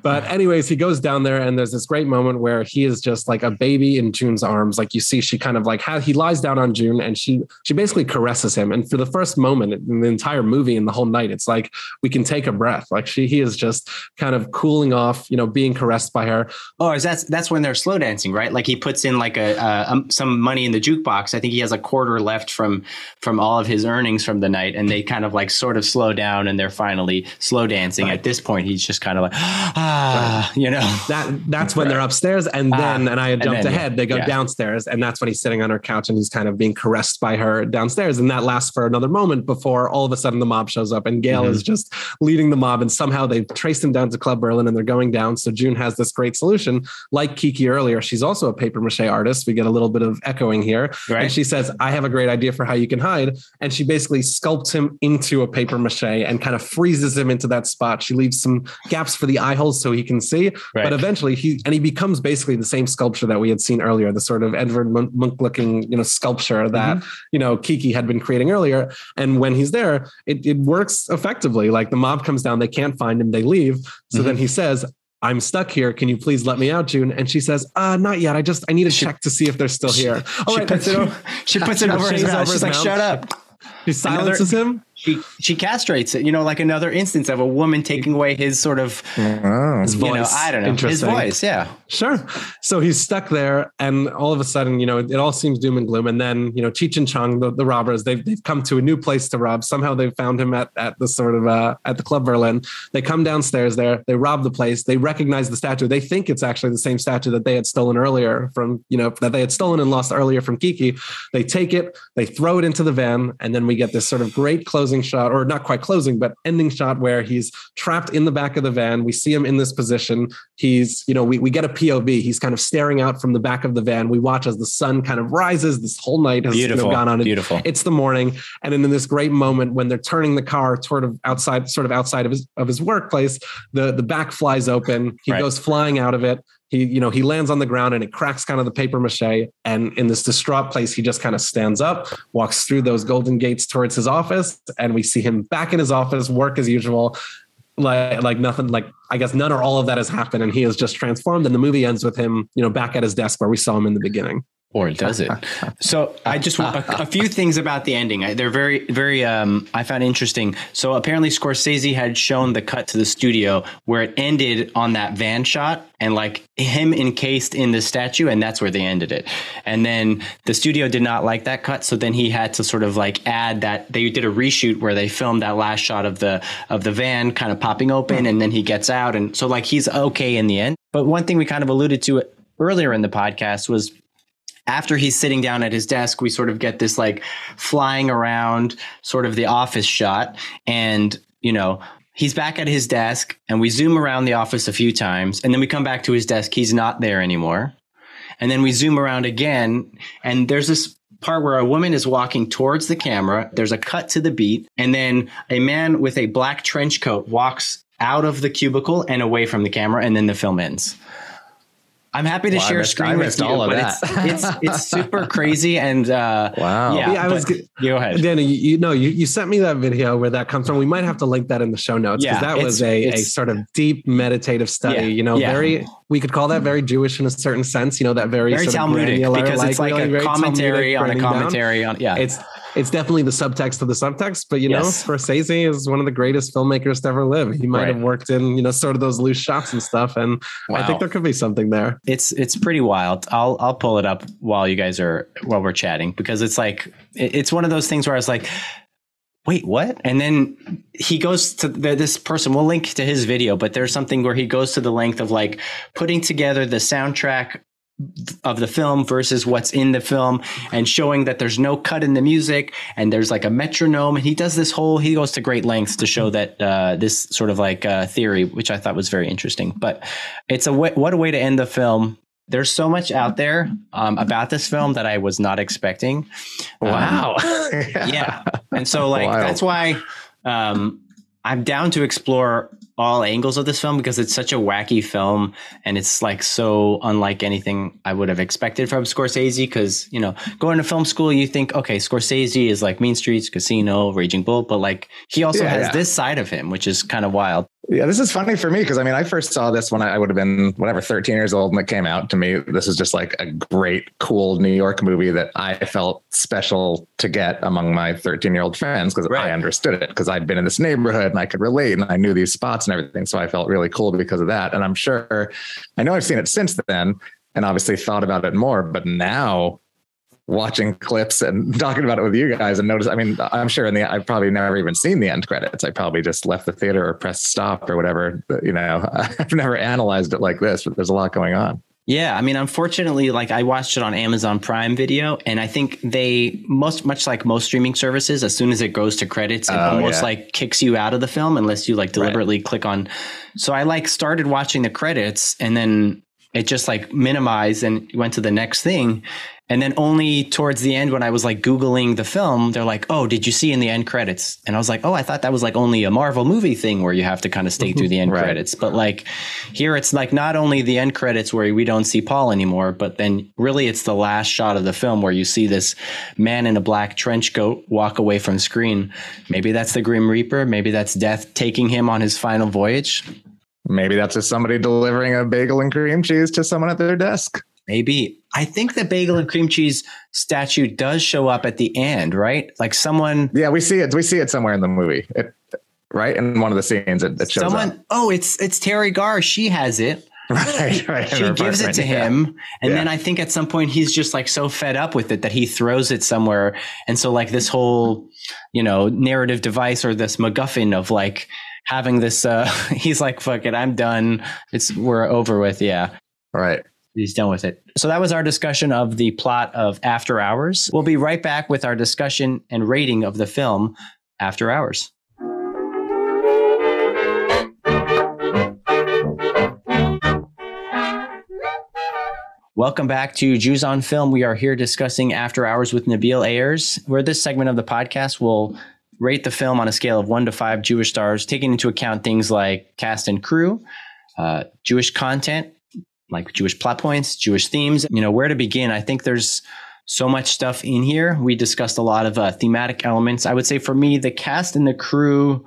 But anyways, he goes down there and there's this great moment where he is just like a baby in June's arms. Like you see, she kind of like how he lies down on June and she she basically caresses him. And for the first moment in the entire movie and the whole night, it's like we can take a breath. Like she he is just kind of cooling off, you know, being caressed by her. Oh, is that's that's when they're slow dancing, right? Like he puts in like a uh, um, some money in the jukebox. I think he has a quarter left from from all of his earnings from the night, and they kind of like sort of slow down, and they're finally slow dancing. At this point, he's just kind of like *gasps* ah, you know. That that's when *laughs* they're upstairs, and Ah, then and I had jumped then, yeah, ahead. They go yeah. downstairs, and that's when he's sitting on her couch and he's kind of being caressed by her downstairs, and that lasts for another moment before all of a sudden the mob shows up, and Gail Mhm. is just leading the mob, and somehow they've traced him down to Club Berlin, and they're going down. So June has this great solution, like Kiki earlier. She's also a paper mache artist. We get a little bit of echoing here, Right. and she says, "I have a great idea for how you can hide," and she basically sculpts him into a paper mache and kind of freezes him into that spot. She leaves some gaps for the eye holes so he can see, Right. but eventually he and he becomes basically the same sculpture that we had seen earlier, the sort of Edward Munch looking, you know, sculpture that you know Kiki had been creating earlier. And when he's there, it, it works effectively. Like the mob comes down, they can't find him, they leave. So then he says. I'm stuck here. Can you please let me out, June? And she says, uh, not yet. I just I need to check to see if they're still here. *laughs* Oh, she right, puts it it. over, she puts it *laughs* over his mouth. She's like, mouth. "Shut up." She silences him. She she castrates it. You know, like another instance of a woman taking away his sort of Oh. His you know, voice. I don't know, his voice. Yeah. Sure. So he's stuck there, and all of a sudden, you know, it, it all seems doom and gloom. And then, you know, Cheech and Chong, the, the robbers, they've, they've come to a new place to rob. Somehow they've found him at, at the sort of uh, at the Club Berlin. They come downstairs there. They rob the place. They recognize the statue. They think it's actually the same statue that they had stolen earlier from, you know, that they had stolen and lost earlier from Kiki. They take it, they throw it into the van, and then we get this sort of great closing shot, or not quite closing, but ending shot where he's trapped in the back of the van. We see him in this position. He's, you know, we, we get a POV. He's kind of staring out from the back of the van. We watch as the sun kind of rises. This whole night has you know, gone on. Beautiful. It's the morning, and then in this great moment when they're turning the car sort of outside, sort of outside of his of his workplace, the the back flies open. He Right. goes flying out of it. He, you know, he lands on the ground and it cracks kind of the paper mache. And in this distraught place, he just kind of stands up, walks through those golden gates towards his office, and we see him back in his office, work as usual. Like, like nothing, like I guess none or all of that has happened, and he is just transformed. And the movie ends with him, you know, back at his desk where we saw him in the beginning. Or does it? *laughs* So I just want a, a few things about the ending. I- They're very, very. Um, I found interesting. So apparently Scorsese had shown the cut to the studio where it ended on that van shot and like him encased in the statue, and that's where they ended it. And then the studio did not like that cut, so then he had to sort of like add that. They did a reshoot where they filmed that last shot of the of the van kind of popping open, and then he gets out, and so like he's okay in the end. But one thing we kind of alluded to earlier in the podcast was after he's sitting down at his desk, we sort of get this like flying around sort of the office shot. And, you know, he's back at his desk and we zoom around the office a few times and then we come back to his desk. He's not there anymore. And then we zoom around again and there's this part where a woman is walking towards the camera. There's a cut to the beat and then a man with a black trench coat walks out of the cubicle and away from the camera and then the film ends. I'm happy to Well, share missed- screen I with missed you, all of but that. it's, it's *laughs* it's super crazy and uh, Wow. Yeah, Yeah, I was go ahead. Danny, you, you know, you, you sent me that video where that comes from. We might have to link that in the show notes because Yeah, that was a, a sort of deep meditative study. Yeah, You know, yeah. very we could call that very Jewish in a certain sense. You know, that very very sort of Talmudic granular, because it's like really a very commentary on a breaking down. commentary on yeah. It's it's definitely the subtext of the subtext, but you know, Yes. Scorsese is one of the greatest filmmakers to ever live. He might Right. have worked in you know sort of those loose shots and stuff, and I think there could be something there. it's it's pretty wild. I'll I'll pull it up while you guys are while we're chatting because it's like it's one of those things where I was like, wait, what? And then he goes to the, this person. We'll link to his video, but there's something where he goes to the length of like putting together the soundtrack of the film versus what's in the film and showing that there's no cut in the music and there's like a metronome. And he does this whole he goes to great lengths to show that uh, this sort of like uh, theory which i thought was very interesting. But it's a way, what a way to end the film. There's so much out there um, about this film that i was not expecting. Um, Wow. *laughs* yeah. And so like Wild. that's why um i'm down to explore all angles of this film because it's such a wacky film and it's like so unlike anything i would have expected from scorsese because you know going to film school you think okay scorsese is like mean streets casino raging bull but like he also Yeah, has yeah. this side of him which is kind of wild Yeah, this is funny for me because I mean, I first saw this when I, I would have been whatever, 13 years old and it came out. To me, this is just like a great, cool New York movie that I felt special to get among my 13 year old friends because Right. I understood it because I'd been in this neighborhood and I could relate and I knew these spots and everything. So I felt really cool because of that. And I'm sure I know I've seen it since then and obviously thought about it more, but now watching clips and *laughs* talking about it with you guys and notice i mean i'm sure in the i've probably never even seen the end credits i probably just left the theater or pressed stop or whatever but, you know *laughs* i've never analyzed it like this but there's a lot going on Yeah, I mean, unfortunately, like I watched it on Amazon Prime Video, and I think they most much like most streaming services, as soon as it goes to credits, it Oh, almost yeah. like kicks you out of the film unless you like deliberately click on. So I like started watching the credits, and then it just like minimized and went to the next thing. And then only towards the end, when I was like Googling the film, they're like, Oh, did you see in the end credits? And I was like, Oh, I thought that was like only a Marvel movie thing where you have to kind of stay mm-hmm. through the end Right. credits. But like here, it's like not only the end credits where we don't see Paul anymore, but then really it's the last shot of the film where you see this man in a black trench coat walk away from screen. Maybe that's the Grim Reaper. Maybe that's death taking him on his final voyage. maybe that's just somebody delivering a bagel and cream cheese to someone at their desk Maybe. I think the bagel and cream cheese statue does show up at the end, right? Like someone, yeah we see it we see it somewhere in the movie it, right in one of the scenes it, it shows someone, up oh, it's it's Teri Garr. She has it. *laughs* right right She gives it to yeah. him. And Yeah. then I think at some point he's just like so fed up with it that he throws it somewhere. And so like this whole, you know, narrative device or this MacGuffin of like having this uh *laughs* he's like, fuck it, I'm done. It's we're over with. Yeah. right He's done with it. So that was our discussion of the plot of After Hours. We'll be right back with our discussion and rating of the film After Hours. Welcome back to Jews on Film. We are here discussing After Hours with Nabil Ayers, where this segment of the podcast will rate the film on a scale of one to five Jewish stars, taking into account things like cast and crew, uh, Jewish content, like Jewish plot points, Jewish themes. You know, where to begin? I think there's so much stuff in here. We discussed a lot of uh, thematic elements. I would say for me, the cast and the crew,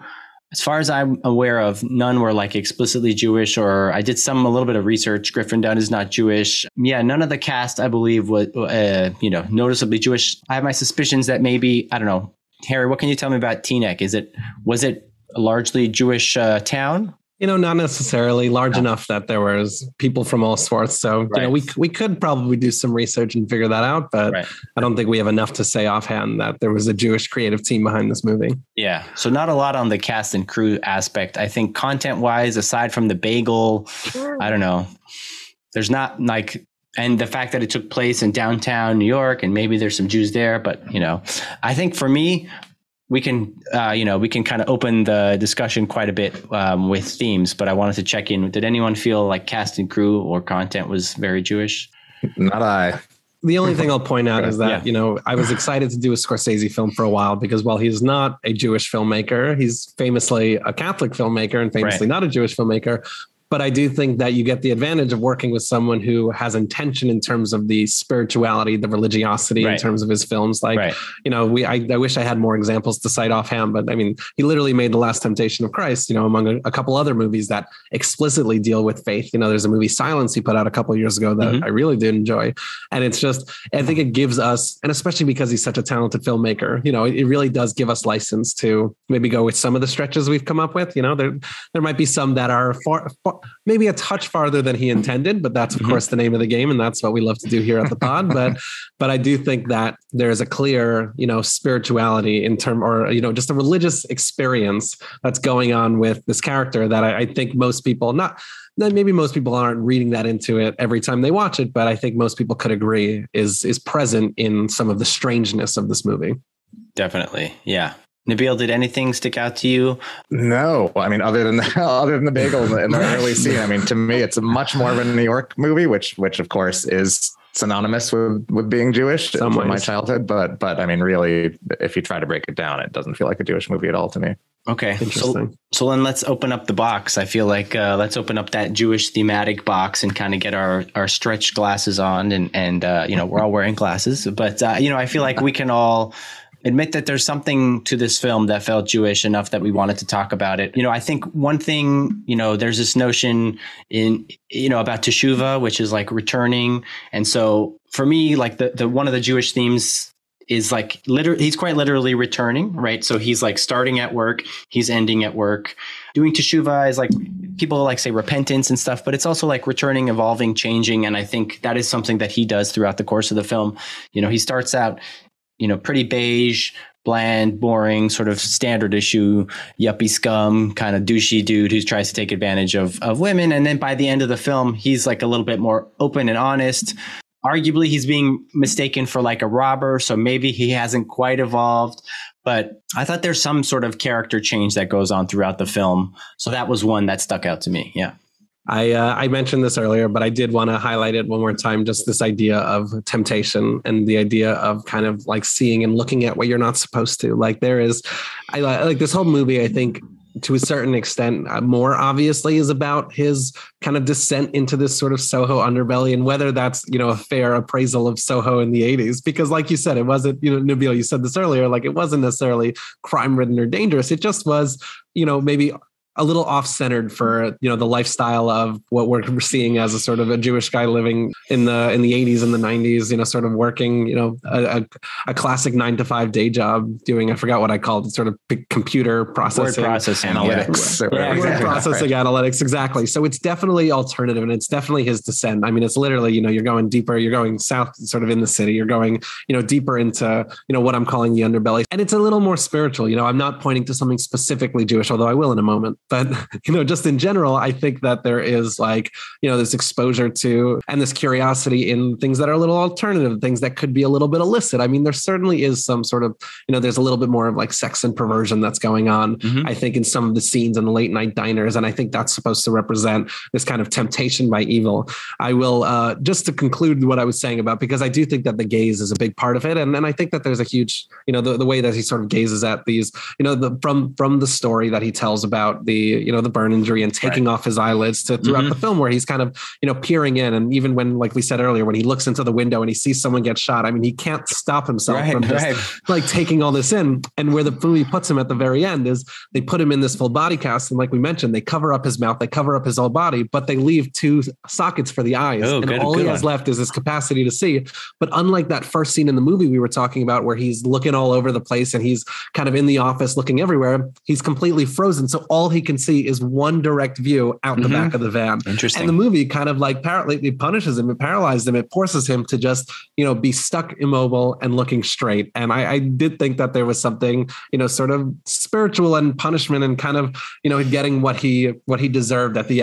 as far as I'm aware of, none were like explicitly Jewish, or I did some a little bit of research. Griffin Dunne is not Jewish. Yeah, none of the cast, I believe, was uh, you know noticeably Jewish. I have my suspicions that maybe I don't know. Harry, what can you tell me about Teaneck? Is it was it a largely Jewish uh, town? You know, not necessarily large enough that there was people from all sorts. So, you know, we we could probably do some research and figure that out, but Right. I don't think we have enough to say offhand that there was a Jewish creative team behind this movie. Yeah. So not a lot on the cast and crew aspect. I think content wise, aside from the bagel, I don't know. There's not like and the fact that it took place in downtown New York, and maybe there's some Jews there, but you know, I think for me, we can, uh, you know, we can kind of open the discussion quite a bit um, with themes. But I wanted to check in. Did anyone feel like cast and crew or content was very Jewish? Not I. The only thing I'll point out is that, Yeah. you know, I was excited to do a Scorsese film for a while because while he's not a Jewish filmmaker, he's famously a Catholic filmmaker and famously Right. not a Jewish filmmaker. But I do think that you get the advantage of working with someone who has intention in terms of the spirituality, the religiosity in terms of his films. Like, Right. you know, we I, I wish I had more examples to cite offhand, but I mean, he literally made The Last Temptation of Christ, you know, among a, a couple other movies that explicitly deal with faith. You know, there's a movie Silence he put out a couple years ago that Mhm. I really did enjoy. And it's just, I think it gives us, and especially because he's such a talented filmmaker, you know, it, it really does give us license to maybe go with some of the stretches we've come up with. You know, there there might be some that are far, far maybe a touch farther than he intended, but that's of Mhm. course the name of the game, and that's what we love to do here at the pod. But *laughs* but I do think that there is a clear, you know, spirituality in term or you know, just a religious experience that's going on with this character that I, I think most people not then maybe most people aren't reading that into it every time they watch it, but I think most people could agree is is present in some of the strangeness of this movie. Definitely, yeah. Nabil, did anything stick out to you? No, I mean, other than the, *laughs* other than the bagel in the, in *laughs* early scene, I mean, to me, it's much more of a New York movie, which which of course is synonymous with with being Jewish Some from my childhood. But but I mean, really, if you try to break it down, it doesn't feel like a Jewish movie at all to me. Okay, so Interesting. so then let's open up the box. I feel like uh, let's open up that Jewish thematic box and kind of get our our stretched glasses on, and and uh, you know we're all wearing glasses, but uh, you know I feel like we can all admit that there's something to this film that felt Jewish enough that we wanted to talk about it. You know, I think one thing, you know, there's this notion in you know about teshuva, which is like returning, and so for me, like the the one of the Jewish themes is like literally he's quite literally returning, right? So he's like starting at work, he's ending at work. Doing teshuva is like people like say repentance and stuff, but it's also like returning, evolving, changing, and I think that is something that he does throughout the course of the film. You know, he starts out, you know, pretty beige, bland, boring, sort of standard issue, yuppie scum, kind of douchey dude who tries to take advantage of of women, and then by the end of the film, he's like a little bit more open and honest. Arguably he's being mistaken for like a robber so maybe he hasn't quite evolved. But i thought there's some sort of character change that goes on throughout the film. So that was one that stuck out to me. Yeah I uh, I mentioned this earlier, but I did want to highlight it one more time. Just this idea of temptation and the idea of kind of like seeing and looking at what you're not supposed to. Like there is, I like this whole movie. I think to a certain extent, uh, more obviously is about his kind of descent into this sort of Soho underbelly, and whether that's you know a fair appraisal of Soho in the '80s. Because, like you said, it wasn't you know Nabil, you said this earlier, like it wasn't necessarily crime ridden or dangerous. It just was you know maybe a little off-centered for you know the lifestyle of what *laughs* we're seeing as a sort of a Jewish guy living in the in the 80s and the 90s, you know, sort of working, you know, a, a, classic nine to five day job doing I forgot what I called it, sort of computer processing, processing, Analytics. or Yeah, whatever. word exactly. processing analytics exactly so it's definitely alternative and it's definitely his descent i mean it's literally you know you're going deeper you're going south sort of in the city you're going you know deeper into you know what i'm calling the underbelly and it's a little more spiritual you know i'm not pointing to something specifically jewish although i will in a moment but *laughs* you know just in general i think that there is like you know this exposure to and this curiosity in things that are a little alternative things that could be a little bit illicit i mean there certainly is some sort of you know there's a little bit more of like sex and perversion that's going on Mhm. I think in some of the scenes in the late night diners, and I think that's supposed to represent this kind of temptation by evil. I will uh, just to conclude what I was saying about because I do think that the gaze is a big part of it, and then I think that there's a huge, you know, the, the way that he sort of gazes at these, you know, the from from the story that he tells about the, you know, the burn injury and taking off his eyelids to throughout Mhm. the film where he's kind of, you know, peering in, and even when, like we said earlier, when he looks into the window and he sees someone get shot, I mean, he can't stop himself right from just right like taking all this in. And where the movie puts him at the very end is they put him in this full body cast. And like we mentioned, they cover up his mouth, they cover up his whole body, but they leave two sockets for the eyes. Oh, and good- all good he has one. left is his capacity to see. But unlike that first scene in the movie we were talking about, where he's looking all over the place and he's kind of in the office looking everywhere, he's completely frozen. So all he can see is one direct view out the Mhm. back of the van. Interesting. And the movie kind of like par- it punishes him, it paralyzes him, it forces him to just, you know, be stuck immobile and looking straight. And I, I did think that there was something, you know, sort of spiritual and punishment and kind of, you know, getting what he what he deserved at the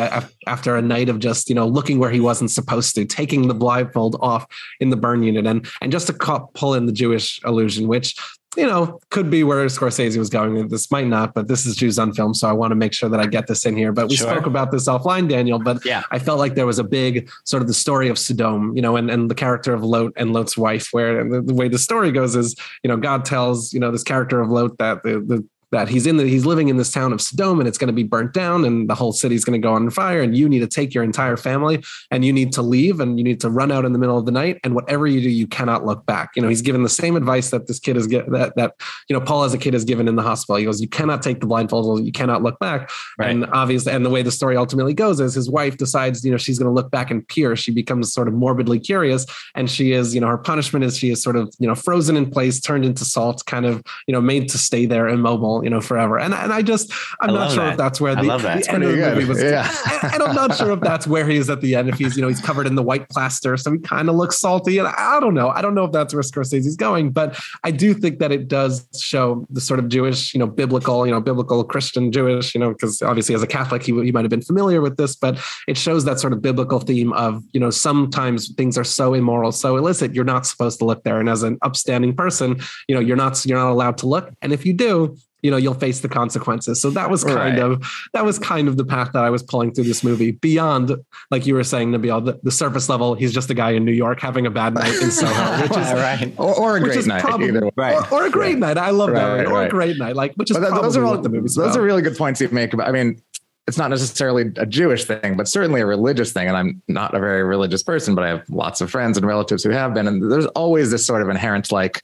after a night of just, you know, looking where he wasn't supposed to, taking the blindfold off in the burn unit, and and just to ca- pull in the Jewish illusion, which you know, could be where Scorsese was going. This might not, but this is Jews on film, so I want to make sure that I get this in here. But we Sure. spoke about this offline, Daniel. But Yeah. I felt like there was a big sort of the story of Sodom, you know, and, and the character of Lot and Lot's wife, where the, the way the story goes is, you know, God tells, you know, this character of Lot that the, the that he's in the he's living in this town of Sodom and it's going to be burnt down and the whole city's going to go on fire and you need to take your entire family and you need to leave and you need to run out in the middle of the night and whatever you do you cannot look back. You know, he's given the same advice that this kid is get that that you know Paul as a kid is given in the hospital. He goes, you cannot take the blindfold, you cannot look back. Right. And obviously, and the way the story ultimately goes is his wife decides, you know, she's going to look back and peer. She becomes sort of morbidly curious, and she is, you know, her punishment is she is sort of, you know, frozen in place, turned into salt, kind of, you know, made to stay there immobile, you know, forever. And and I just, I'm I not sure that. if that's where the, that. the end of the movie was. Yeah. *laughs* and, and I'm not sure if that's where he is at the end. If he's, you know, he's covered in the white plaster, so he kind of looks salty. And I don't know. I don't know if that's where Scorsese's going, but I do think that it does show the sort of Jewish, you know, biblical, you know, biblical Christian Jewish, you know, because obviously as a Catholic, he, he might have been familiar with this, but it shows that sort of biblical theme of, you know, sometimes things are so immoral, so illicit, you're not supposed to look there. And as an upstanding person, you know, you're not, you're not allowed to look. And if you do, you know, you'll face the consequences. So that was kind Right. of, that was kind of the path that I was pulling through this movie beyond, like you were saying, Nabil, the, the surface level, he's just a guy in New York having a bad night in *laughs* Soho, which is, right. Or, or a great night, probably- either way. Right. or, or a great night. I love that. Right, Or a great night, like which is that- probably those are all, the movie's those about. are really good points you make about. I mean, it's not necessarily a Jewish thing, but certainly a religious thing. And I'm not a very religious person, but I have lots of friends and relatives who have been. And there's always this sort of inherent like,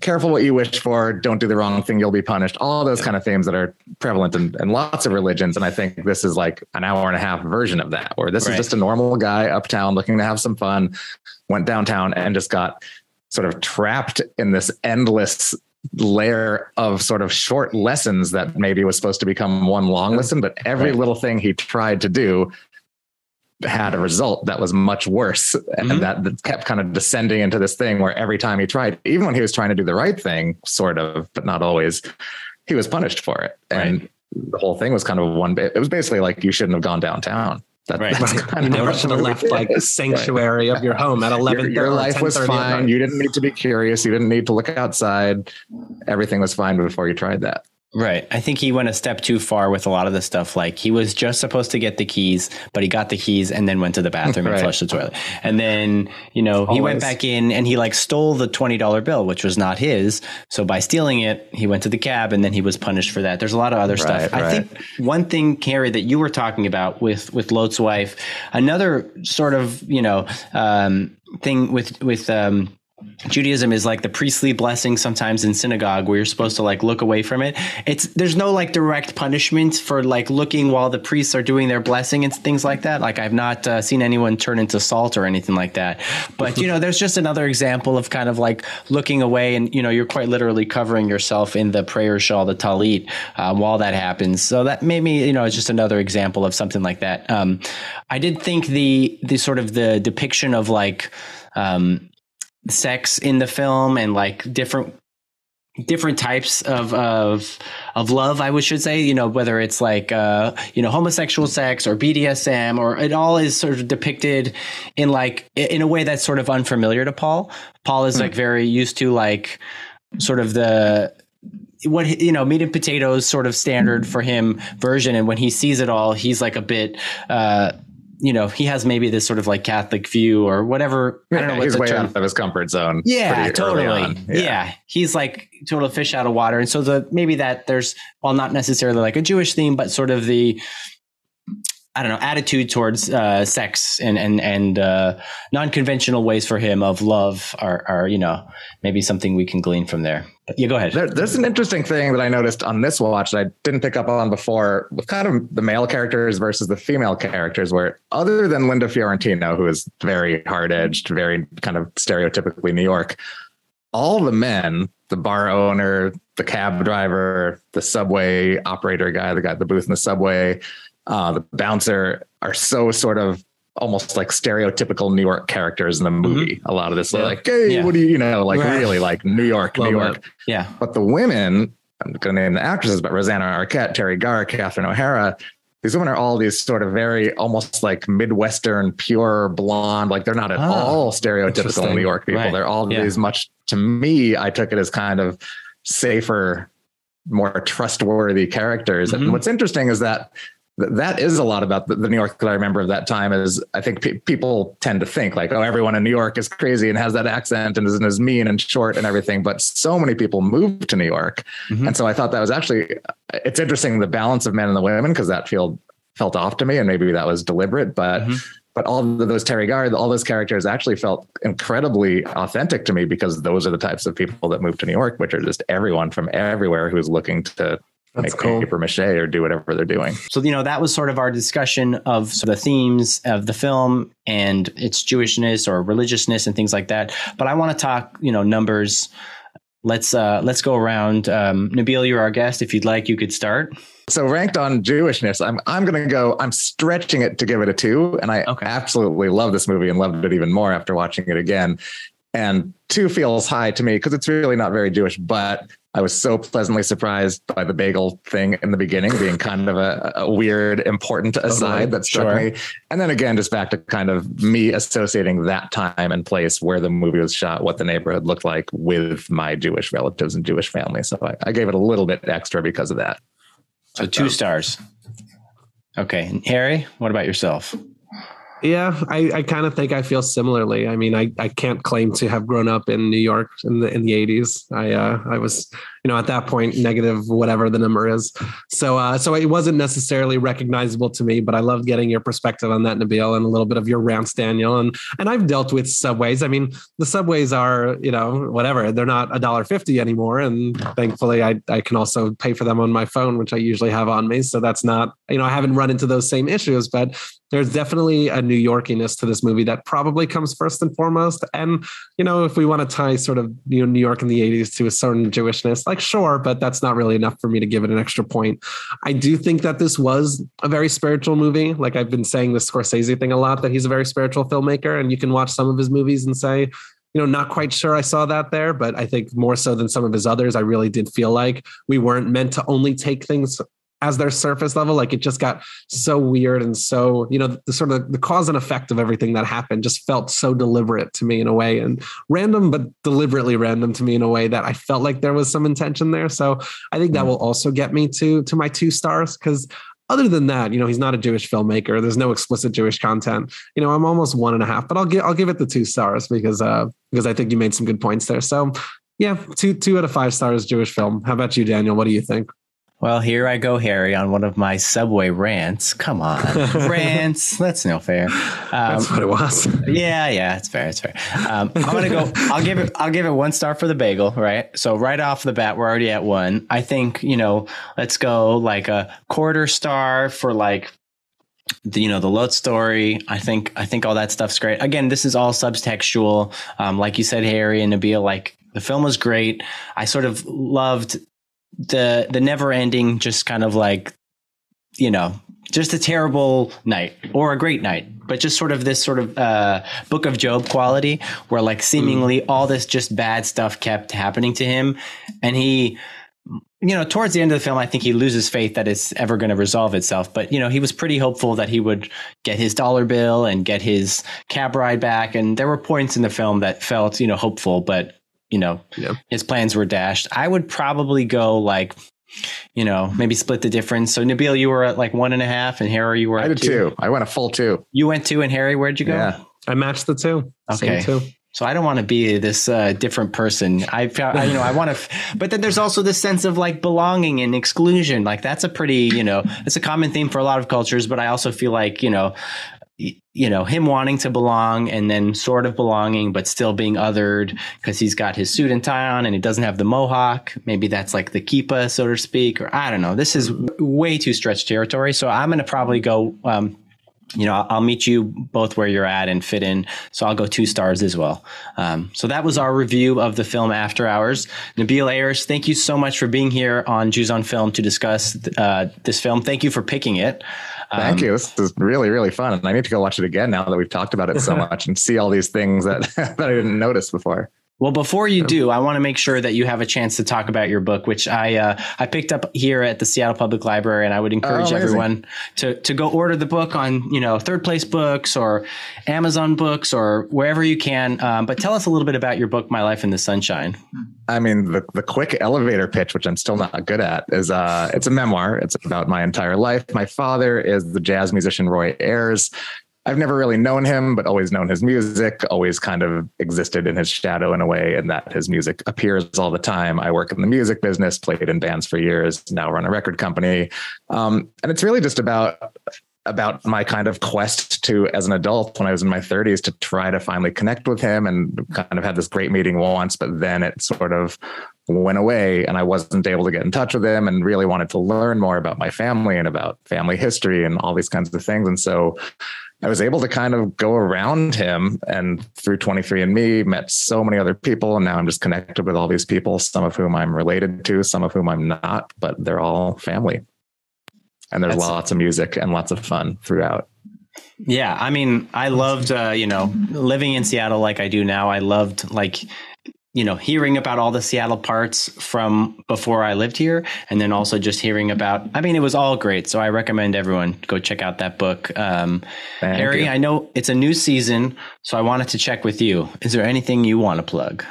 careful what you wish for, don't do the wrong thing, you'll be punished. All those kind of themes that are prevalent in, in lots of religions. And I think this is like an hour and a half version of that, where this Right. is just a normal guy uptown looking to have some fun, went downtown and just got sort of trapped in this endless layer of sort of short lessons that maybe was supposed to become one long lesson, but every Right. little thing he tried to do had a result that was much worse Mhm. and that, that kept kind of descending into this thing where every time he tried even when he was trying to do the right thing sort of but not always he was punished for it and the whole thing was kind of one bit it was basically like you shouldn't have gone downtown that, Right. that's Right. kind You of never should have the left *laughs* like is. sanctuary of your home at 11 your, your life was fine. You didn't need to be curious. You didn't need to look outside. Everything was fine before you tried that. Right. I think he went a step too far with a lot of the stuff. Like he was just supposed to get the keys, but he got the keys and then went to the bathroom and flushed the toilet. And then, you know, he went back in and he like stole the $20 bill, which was not his. So by stealing it, he went to the cab and then he was punished for that. There's a lot of other stuff. Right, I think one thing, Harry, that you were talking about with, with Lot's wife, another sort of, you know, um, thing with, with, um, Judaism is like the priestly blessing sometimes in synagogue where you're supposed to like look away from it. It's there's no like direct punishment for like looking while the priests are doing their blessing and things like that. Like I've not uh, seen anyone turn into salt or anything like that. But you know, there's just another example of kind of like looking away and you know you're quite literally covering yourself in the prayer shawl, the talit, uh, while that happens. So that maybe you know it's just another example of something like that. Um, I did think the the sort of the depiction of like. Um, sex in the film and like different different types of of of love i would should say you know whether it's like uh you know homosexual sex or bdsm or it all is sort of depicted in like in a way that's sort of unfamiliar to paul. Paul is like very used to like sort of the what you know meat and potatoes sort of standard for him version. And when he sees it all he's like a bit uh you know he has maybe this sort of like catholic view or whatever i don't know what He's way term out of his comfort zone. yeah, totally. on. Yeah. he's like total fish out of water, and so the maybe that there's well, not necessarily like a Jewish theme, but sort of the I don't know attitude towards uh, sex and and and uh, non-conventional ways for him of love are are you know maybe something we can glean from there. Yeah, go ahead. There, there's an interesting thing that I noticed on this watch that I didn't pick up on before with kind of the male characters versus the female characters, where other than Linda Fiorentino, who is very hard edged, very kind of stereotypically New York, all the men, the bar owner, the cab driver, the subway operator guy, the guy at the booth in the subway, uh, the bouncer are so sort of almost like stereotypical New York characters in the movie. Mm-hmm. A lot of this, yeah. like, hey, yeah. what do you, you know, like right. really like New York, Love New York. It. Yeah. But the women, I'm going to name the actresses, but Rosanna Arquette, Teri Garr, Catherine O'Hara, these women are all these sort of very almost like Midwestern, pure blonde. Like they're not at oh, all stereotypical New York people. Right. They're all yeah. these much to me, I took it as kind of safer, more trustworthy characters. Mm-hmm. And what's interesting is that that is a lot about the, New York that I remember of that time. Is I think pe- people tend to think like, oh, everyone in New York is crazy and has that accent and is, and is mean and short and everything. But so many people moved to New York, mm-hmm. and so I thought that was actually it's interesting the balance of men and the women because that felt felt off to me, and maybe that was deliberate, but. Mm-hmm. But all those Teri Garr, all those characters actually felt incredibly authentic to me because those are the types of people that move to New York, which are just everyone from everywhere who's looking to that's make cool. paper mache or do whatever they're doing. So, you know, that was sort of our discussion of the themes of the film and its Jewishness or religiousness and things like that. But I want to talk, you know, numbers. Let's uh let's go around. Um, Nabil, you're our guest. If you'd like, you could start. So ranked on Jewishness, I'm I'm gonna go. I'm stretching it to give it a two, and I okay. absolutely love this movie and loved it even more after watching it again. And two feels high to me because it's really not very Jewish, but I was so pleasantly surprised by the bagel thing in the beginning being kind of a, a weird, important aside that struck sure. me. And then again, just back to kind of me associating that time and place where the movie was shot, what the neighborhood looked like with my Jewish relatives and Jewish family. So I, I gave it a little bit extra because of that. So two uh, stars. Okay. Harry, what about yourself? Yeah, I, I kind of think I feel similarly. I mean, I, I can't claim to have grown up in New York in the in the eighties. I uh, I was you know at that point negative whatever the number is. So uh, so it wasn't necessarily recognizable to me, but I loved getting your perspective on that, Nabil, and a little bit of your rants, Daniel. And and I've dealt with subways. I mean, the subways are you know whatever they're not a dollar fifty anymore, and thankfully I I can also pay for them on my phone, which I usually have on me. So that's not you know I haven't run into those same issues, but there's definitely a New Yorkiness to this movie that probably comes first and foremost. And, you know, if we want to tie sort of you know, New York in the 80s to a certain Jewishness, like sure, but that's not really enough for me to give it an extra point. I do think that this was a very spiritual movie. Like I've been saying the Scorsese thing a lot, that he's a very spiritual filmmaker. And you can watch some of his movies and say, you know, not quite sure I saw that there, but I think more so than some of his others, I really did feel like we weren't meant to only take things as their surface level like it just got so weird and so you know the, the, sort of the cause and effect of everything that happened just felt so deliberate to me in a way and random but deliberately random to me in a way that i felt like there was some intention there so i think that mm. will also get me to to my two stars because other than that, you know, he's not a Jewish filmmaker. There's no explicit Jewish content. You know, I'm almost one and a half, but I'll give I'll give it the two stars because uh because I think you made some good points there. So yeah, two two out of five stars Jewish film. How about you, Daniel? What do you think? Well, here I go, Harry, on one of my subway rants. Come on, *laughs* rants. That's no fair. Um, That's what it was. yeah, yeah, it's fair. It's fair. Um, I'm gonna go. I'll give it. I'll give it one star for the bagel. Right. So right off the bat, we're already at one. I think you know. Let's go like a quarter star for like the, you know the Lot story. I think I think all that stuff's great. Again, this is all subtextual. Um, like you said, Harry and Nabil, like the film was great. I sort of loved the the never ending just kind of like you know just a terrible night or a great night but just sort of this sort of uh, book of job quality where like seemingly mm. all this just bad stuff kept happening to him and he you know towards the end of the film i think he loses faith that it's ever going to resolve itself but you know he was pretty hopeful that he would get his dollar bill and get his cab ride back and there were points in the film that felt you know hopeful but you know, yeah. his plans were dashed. I would probably go like, you know, maybe split the difference. So Nabil, you were at like one and a half, and Harry, you were I did two. two. I went a full two. You went two, and Harry, where'd you go? Yeah. I matched the two. Okay. Same two. So I don't want to be this uh, different person. I, I, you know, I want to, f- but then there's also this sense of like belonging and exclusion. Like that's a pretty, you know, it's a common theme for a lot of cultures. But I also feel like, you know, you know him wanting to belong and then sort of belonging but still being othered because he's got his suit and tie on and he doesn't have the mohawk maybe that's like the kippa so to speak or i don't know this is way too stretched territory so i'm going to probably go um, you know, I'll meet you both where you're at and fit in. So I'll go two stars as well. Um, so that was our review of the film After Hours. nabil Ayers, thank you so much for being here on Jews on Film to discuss uh, this film. Thank you for picking it. Thank um, you. This is really, really fun. And I need to go watch it again now that we've talked about it so *laughs* much and see all these things that, *laughs* that I didn't notice before. Well, before you do, I want to make sure that you have a chance to talk about your book, which I uh, I picked up here at the Seattle Public Library, and I would encourage oh, everyone to to go order the book on you know Third Place Books or Amazon Books or wherever you can. Um, but tell us a little bit about your book, My Life in the Sunshine. I mean, the the quick elevator pitch, which I'm still not good at, is uh, it's a memoir. It's about my entire life. My father is the jazz musician Roy Ayers. I've never really known him, but always known his music, always kind of existed in his shadow in a way, and that his music appears all the time. I work in the music business, played in bands for years, now run a record company. Um, and it's really just about about my kind of quest to as an adult when I was in my 30s to try to finally connect with him and kind of had this great meeting once, but then it sort of went away and I wasn't able to get in touch with him and really wanted to learn more about my family and about family history and all these kinds of things. And so I was able to kind of go around him and through 23andMe met so many other people. And now I'm just connected with all these people, some of whom I'm related to, some of whom I'm not, but they're all family. And there's That's lots of music and lots of fun throughout. Yeah. I mean, I loved, uh, you know, living in Seattle like I do now. I loved like you know, hearing about all the Seattle parts from before I lived here, and then also just hearing about. I mean, it was all great. So I recommend everyone go check out that book. Um, Harry, you. I know it's a new season, so I wanted to check with you. Is there anything you want to plug?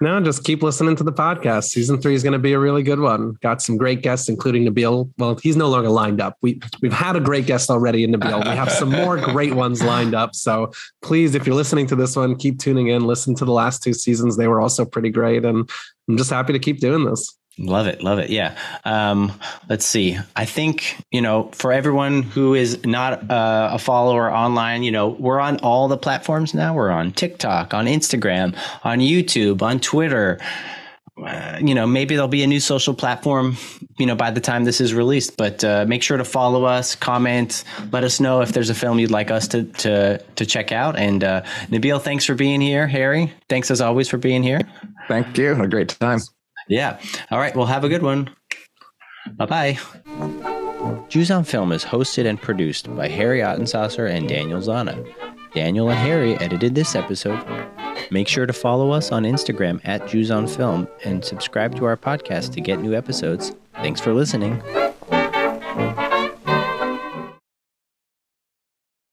No, just keep listening to the podcast. Season three is going to be a really good one. Got some great guests, including Nabil. Well, he's no longer lined up. We we've had a great guest already in Nabil. We have some more great ones lined up. So please, if you're listening to this one, keep tuning in. Listen to the last two seasons; they were also pretty great, and I'm just happy to keep doing this. Love it. Love it. Yeah. Um, let's see. I think, you know, for everyone who is not uh, a follower online, you know, we're on all the platforms now. We're on TikTok, on Instagram, on YouTube, on Twitter. Uh, you know, maybe there'll be a new social platform, you know, by the time this is released. But uh, make sure to follow us, comment, let us know if there's a film you'd like us to to to check out. And uh, Nabil, thanks for being here. Harry, thanks as always for being here. Thank you. A great time. Yeah. All right. Well, have a good one. Bye bye. Jews on Film is hosted and produced by Harry Ottensasser and Daniel Zana. Daniel and Harry edited this episode. Make sure to follow us on Instagram at Jews on Film and subscribe to our podcast to get new episodes. Thanks for listening.